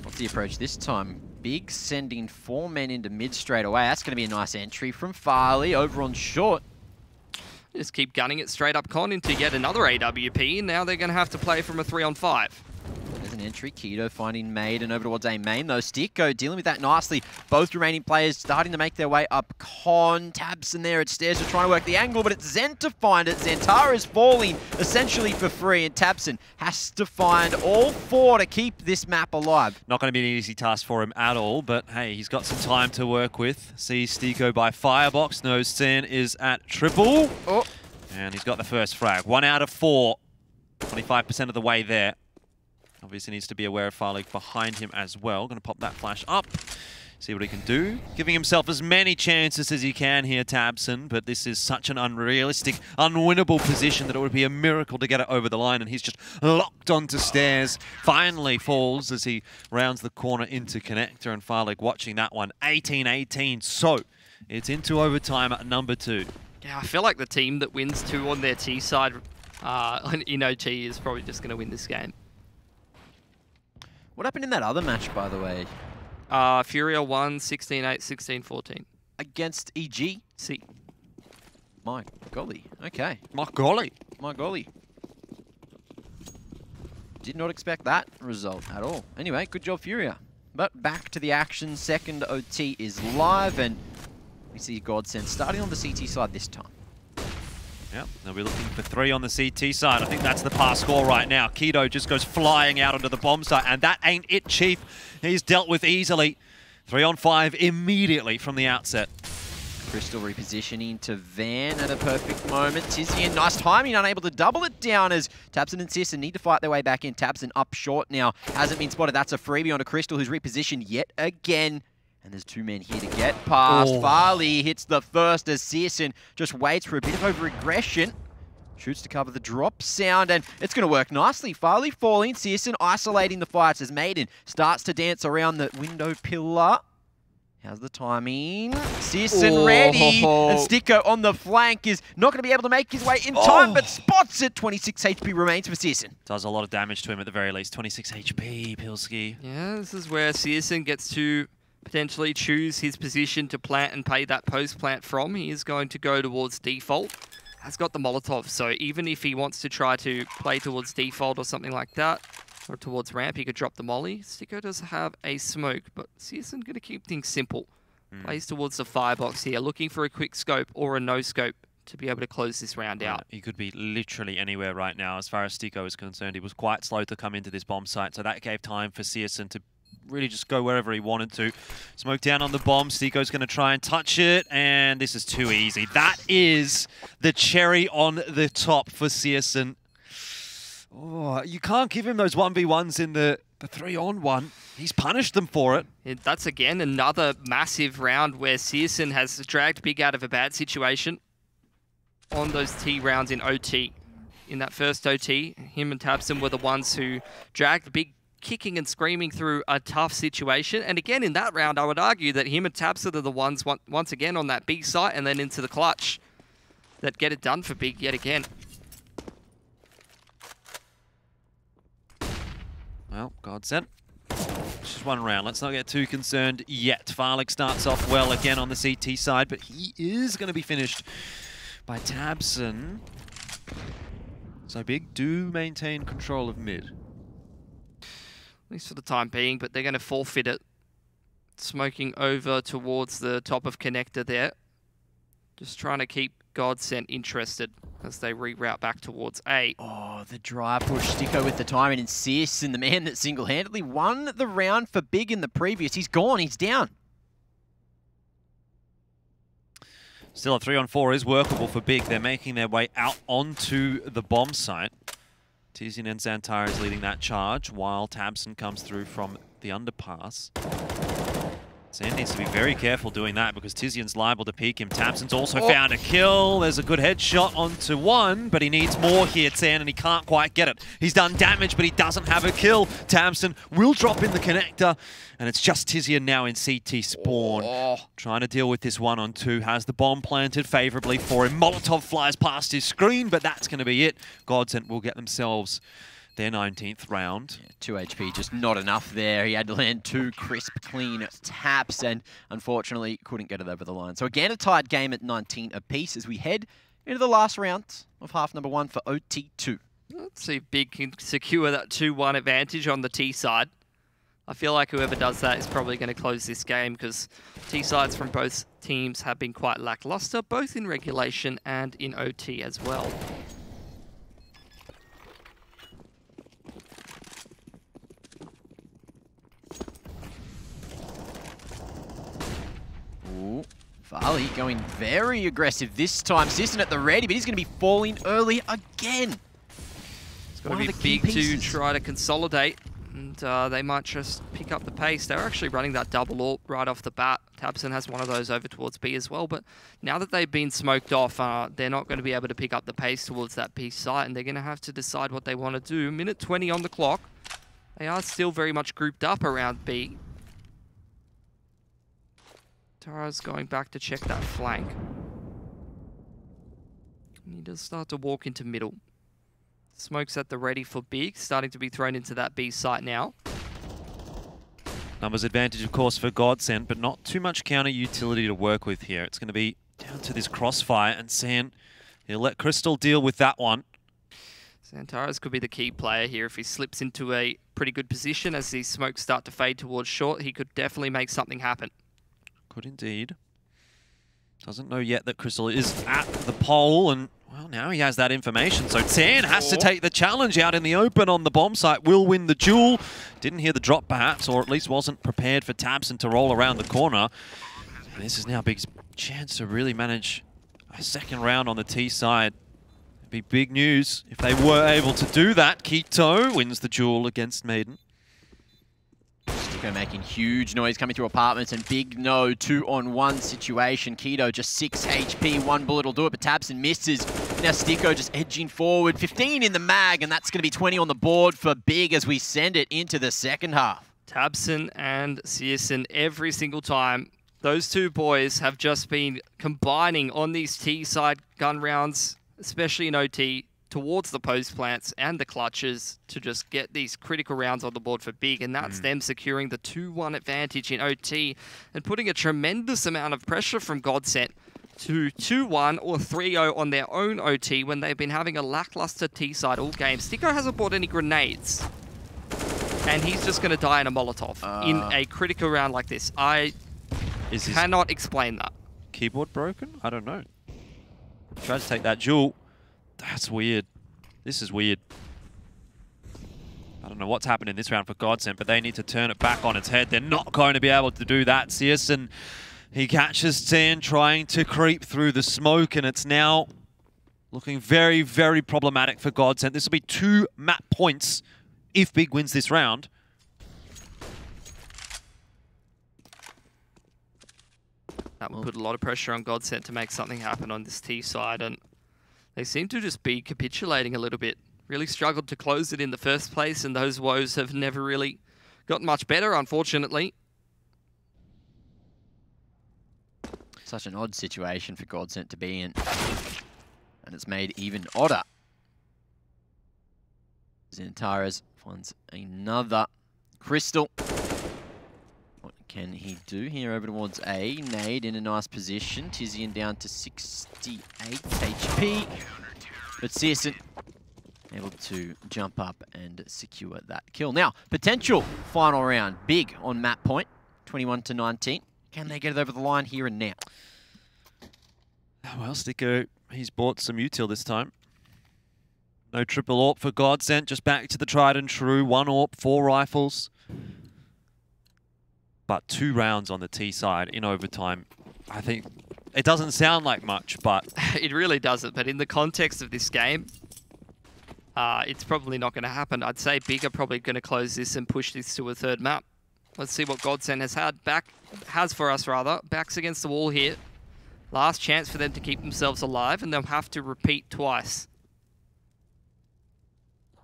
What's the approach this time? Big sending four men into mid straight away. That's going to be a nice entry from Farlig over on short. Just keep gunning it straight up con into yet another AWP, and now they're going to have to play from a 3 on 5. An entry. Keto finding Maiden over towards A main though. Sticko dealing with that nicely. Both remaining players starting to make their way up. Con, Tabson there at stairs to try and work the angle, but it's Zen to find it. Zentara is falling essentially for free, and Tabson has to find all four to keep this map alive. Not going to be an easy task for him at all, but hey, he's got some time to work with. See Sticko by Firebox. No Sen is at triple. Oh. And he's got the first frag. One out of four. 25% of the way there. Obviously needs to be aware of Farlig behind him as well. Going to pop that flash up. See what he can do. Giving himself as many chances as he can here, Tabson. But this is such an unrealistic, unwinnable position that it would be a miracle to get it over the line. And he's just locked onto stairs. Finally falls as he rounds the corner into connector. And Farlig watching that one. 18-18. So it's into overtime at number two. Yeah, I feel like the team that wins two on their T side uh, in OT is probably just going to win this game. What happened in that other match, by the way? Uh, Furia won 16-8, 16-14. Against EG? See, My golly. Okay. My golly. My golly. Did not expect that result at all. Anyway, good job, Furia. But back to the action. Second OT is live, and we see Godsent starting on the CT side this time. Yep, they'll be looking for three on the CT side. I think that's the pass score right now. Keto just goes flying out onto the bomb site, and that ain't it, Chief. He's dealt with easily. Three on five immediately from the outset. Crystal repositioning to Van at a perfect moment. Tizian, nice timing, unable to double it down as Tabson and Sisson need to fight their way back in. Tabson up short now, hasn't been spotted. That's a freebie onto Crystal, who's repositioned yet again. And there's two men here to get past. Oh. Farlig hits the first as Searson just waits for a bit of over-aggression. Shoots to cover the drop sound, and it's going to work nicely. Farlig falling, Searson isolating the fights as Maiden starts to dance around the window pillar. How's the timing? Searson Oh. ready, and Sticko on the flank is not going to be able to make his way in time, Oh. but spots it. 26 HP remains for Searson. Does a lot of damage to him at the very least. 26 HP, Pilski. yeah, this is where Searson gets to potentially choose his position to plant and pay that post plant from. He is going to go towards default. Has got the Molotov, so even if he wants to try to play towards default or something like that, or towards ramp, he could drop the molly. Sticko does have a smoke, but Searson going to keep things simple. Hmm. Plays towards the firebox here, looking for a quick scope or a no scope to be able to close this round out. He could be literally anywhere right now as far as Sticko is concerned. He was quite slow to come into this bomb site, so that gave time for Searson to really just go wherever he wanted to. Smoke down on the bomb. Sticko's going to try and touch it, and this is too easy. That is the cherry on the top for Searson. Oh, you can't give him those 1v1s in the, the three on one. He's punished them for it. It- That's again another massive round where Searson has dragged Big out of a bad situation on those T rounds in OT. In that first OT, him and Tabson were the ones who dragged Big kicking and screaming through a tough situation. And again, in that round, I would argue that him and Tabson are the ones once again on that big site and then into the clutch that get it done for Big yet again. Well, Godsent. Just one round. Let's not get too concerned yet. Farlig starts off well again on the CT side, but he is going to be finished by Tabson. So Big do maintain control of mid. At least for the time being, but they're going to forfeit it. Smoking over towards the top of connector there. Just trying to keep Godsent interested as they reroute back towards A. Oh, the dry push. Sticko with the time and insists, and the man that single-handedly won the round for Big in the previous. He's gone. He's down. Still a three on four is workable for Big. They're making their way out onto the bomb site. Tizian and Xantara is leading that charge while Tabson comes through from the underpass. Sand needs to be very careful doing that because Tizian's liable to peek him. Tabson's also Oh. found a kill. There's a good headshot onto one, but he needs more here, Tan, and he can't quite get it. He's done damage, but he doesn't have a kill. Tabson will drop in the connector, and it's just Tizian now in CT spawn. Oh, Trying to deal with this one on two. Has the bomb planted favorably for him. Molotov flies past his screen, but that's going to be it. Godsent will get themselves their 19th round. 2 HP, just not enough there. He had to land two crisp, clean taps and unfortunately couldn't get it over the line. So again, a tied game at 19 apiece as we head into the last round of half number one for OT2. let's see if Big can secure that 2-1 advantage on the T side. I feel like whoever does that is probably going to close this game because T sides from both teams have been quite lackluster, both in regulation and in OT as well. Ooh, Farlig going very aggressive this time. Sisson at the ready, but he's going to be falling early again. It's got to be big to try to consolidate, and uh, they might just pick up the pace. They're actually running that double AWP right off the bat. Tabson has one of those over towards B as well, but now that they've been smoked off, uh, they're not going to be able to pick up the pace towards that B site, and they're going to have to decide what they want to do. Minute 20 on the clock. They are still very much grouped up around B. Tara's going back to check that flank. And he does start to walk into middle. Smokes at the ready for big, starting to be thrown into that B site now. Numbers advantage, of course, for Godsent, but not too much counter utility to work with here. It's going to be down to this crossfire, and San, he'll let Crystal deal with that one. Xantares could be the key player here. If he slips into a pretty good position as these smokes start to fade towards short, he could definitely make something happen. Could indeed. Doesn't know yet that Crystal is at the pole, and well, now he has that information. So Tan has to take the challenge out in the open on the bomb site. Will win the duel. Didn't hear the drop, perhaps, or at least wasn't prepared for Tabson to roll around the corner. And this is now Big's chance to really manage a second round on the T side. It'd be big news if they were able to do that. Keto wins the duel against Maiden. Sticko making huge noise coming through apartments and big no two on one situation. Keto just 6 HP, one bullet will do it, but Tabson misses. Now Sticko just edging forward, 15 in the mag, and that's going to be 20 on the board for big as we send it into the second half. Tabson and Searson every single time. Those two boys have just been combining on these T side gun rounds, especially in OT, towards the post plants and the clutches to just get these critical rounds on the board for big. And that's them securing the 2 1 advantage in OT and putting a tremendous amount of pressure from Godsent to 2 1 or 3 0 on their own OT when they've been having a lackluster T side all game. Sticko hasn't bought any grenades and he's just going to die in a Molotov in Uh. a critical round like this. I Is cannot explain that. keyboard broken? I don't know. Try to take that jewel. That's weird. This is weird. I don't know what's happened in this round for Godsent, but they need to turn it back on its head. They're not going to be able to do that. Searson, he catches Tan trying to creep through the smoke, and it's now looking very, very problematic for Godsent. This will be two map points if Big wins this round. That would put a lot of pressure on Godsent to make something happen on this T side, and they seem to just be capitulating a little bit. Really struggled to close it in the first place, and those woes have never really gotten much better, unfortunately. Such an odd situation for Godsent to be in. And it's made even odder. Xantares finds another crystal. Can he do here over towards A? Nade in a nice position. Tizian down to 68 HP. But Searson able to jump up and secure that kill. Now, potential final round, big on map point, 21 to 19. Can they get it over the line here and now? Ah, well, Sticko, he's bought some util this time. No triple AWP for Godsent, just back to the tried and true. One AWP, four rifles. But two rounds on the T side in overtime. I think it doesn't sound like much, but it really doesn't, but in the context of this game, uh, it's probably not going to happen. I'd say Big are probably going to close this and push this to a third map. Let's see what Godsent has had back has for us rather. Backs against the wall here. Last chance for them to keep themselves alive, and they'll have to repeat twice.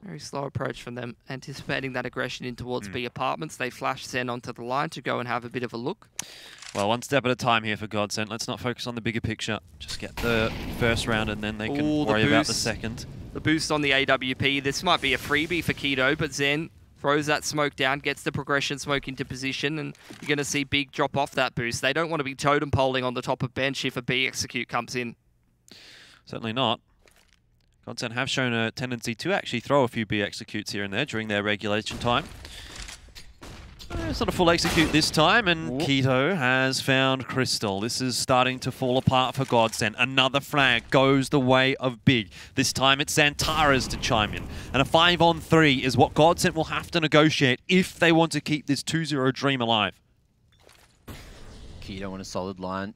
Very slow approach from them, anticipating that aggression in towards hmm. B apartments. They flash Zen onto the line to go and have a bit of a look. well, one step at a time here for Godsent. Let's not focus on the bigger picture. Just get the first round and then they can Ooh, the worry about the second. The boost on the AWP. This might be a freebie for Keto, but Zen throws that smoke down, gets the progression smoke into position, and you're going to see Big drop off that boost. They don't want to be totem polling on the top of bench if a B execute comes in. Certainly not. Godsent have shown a tendency to actually throw a few B executes here and there during their regulation time. It's not a full execute this time, and Whoop. Keto has found Krystal. This is starting to fall apart for Godsent. Another flag goes the way of Big. This time it's Xantares to chime in. And a 5 on 3 is what Godsent will have to negotiate if they want to keep this 2-0 dream alive. Keto on a solid line.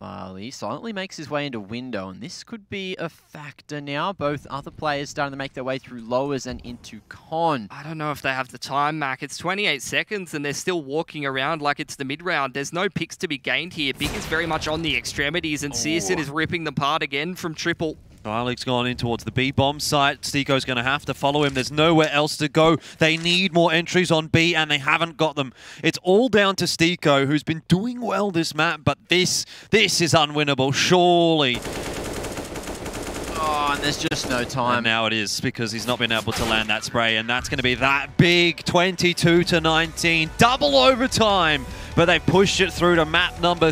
Farlig silently makes his way into window, and this could be a factor now. Both other players starting to make their way through lowers and into con. I don't know if they have the time, Mac. It's 28 seconds and they're still walking around like it's the mid round. There's no picks to be gained here. Big is very much on the extremities, and oh. Syrson Oh. is ripping them apart again from triple. Alex gone in towards the B bomb site. Sticko's going to have to follow him. There's nowhere else to go. They need more entries on B, and they haven't got them. It's all down to Stico, who's been doing well this map, but this this is unwinnable, surely. Oh, and there's just no And time. now it is because he's not been able to land that spray, and that's going to be that big 22 to 19, double overtime. But they pushed it through to map number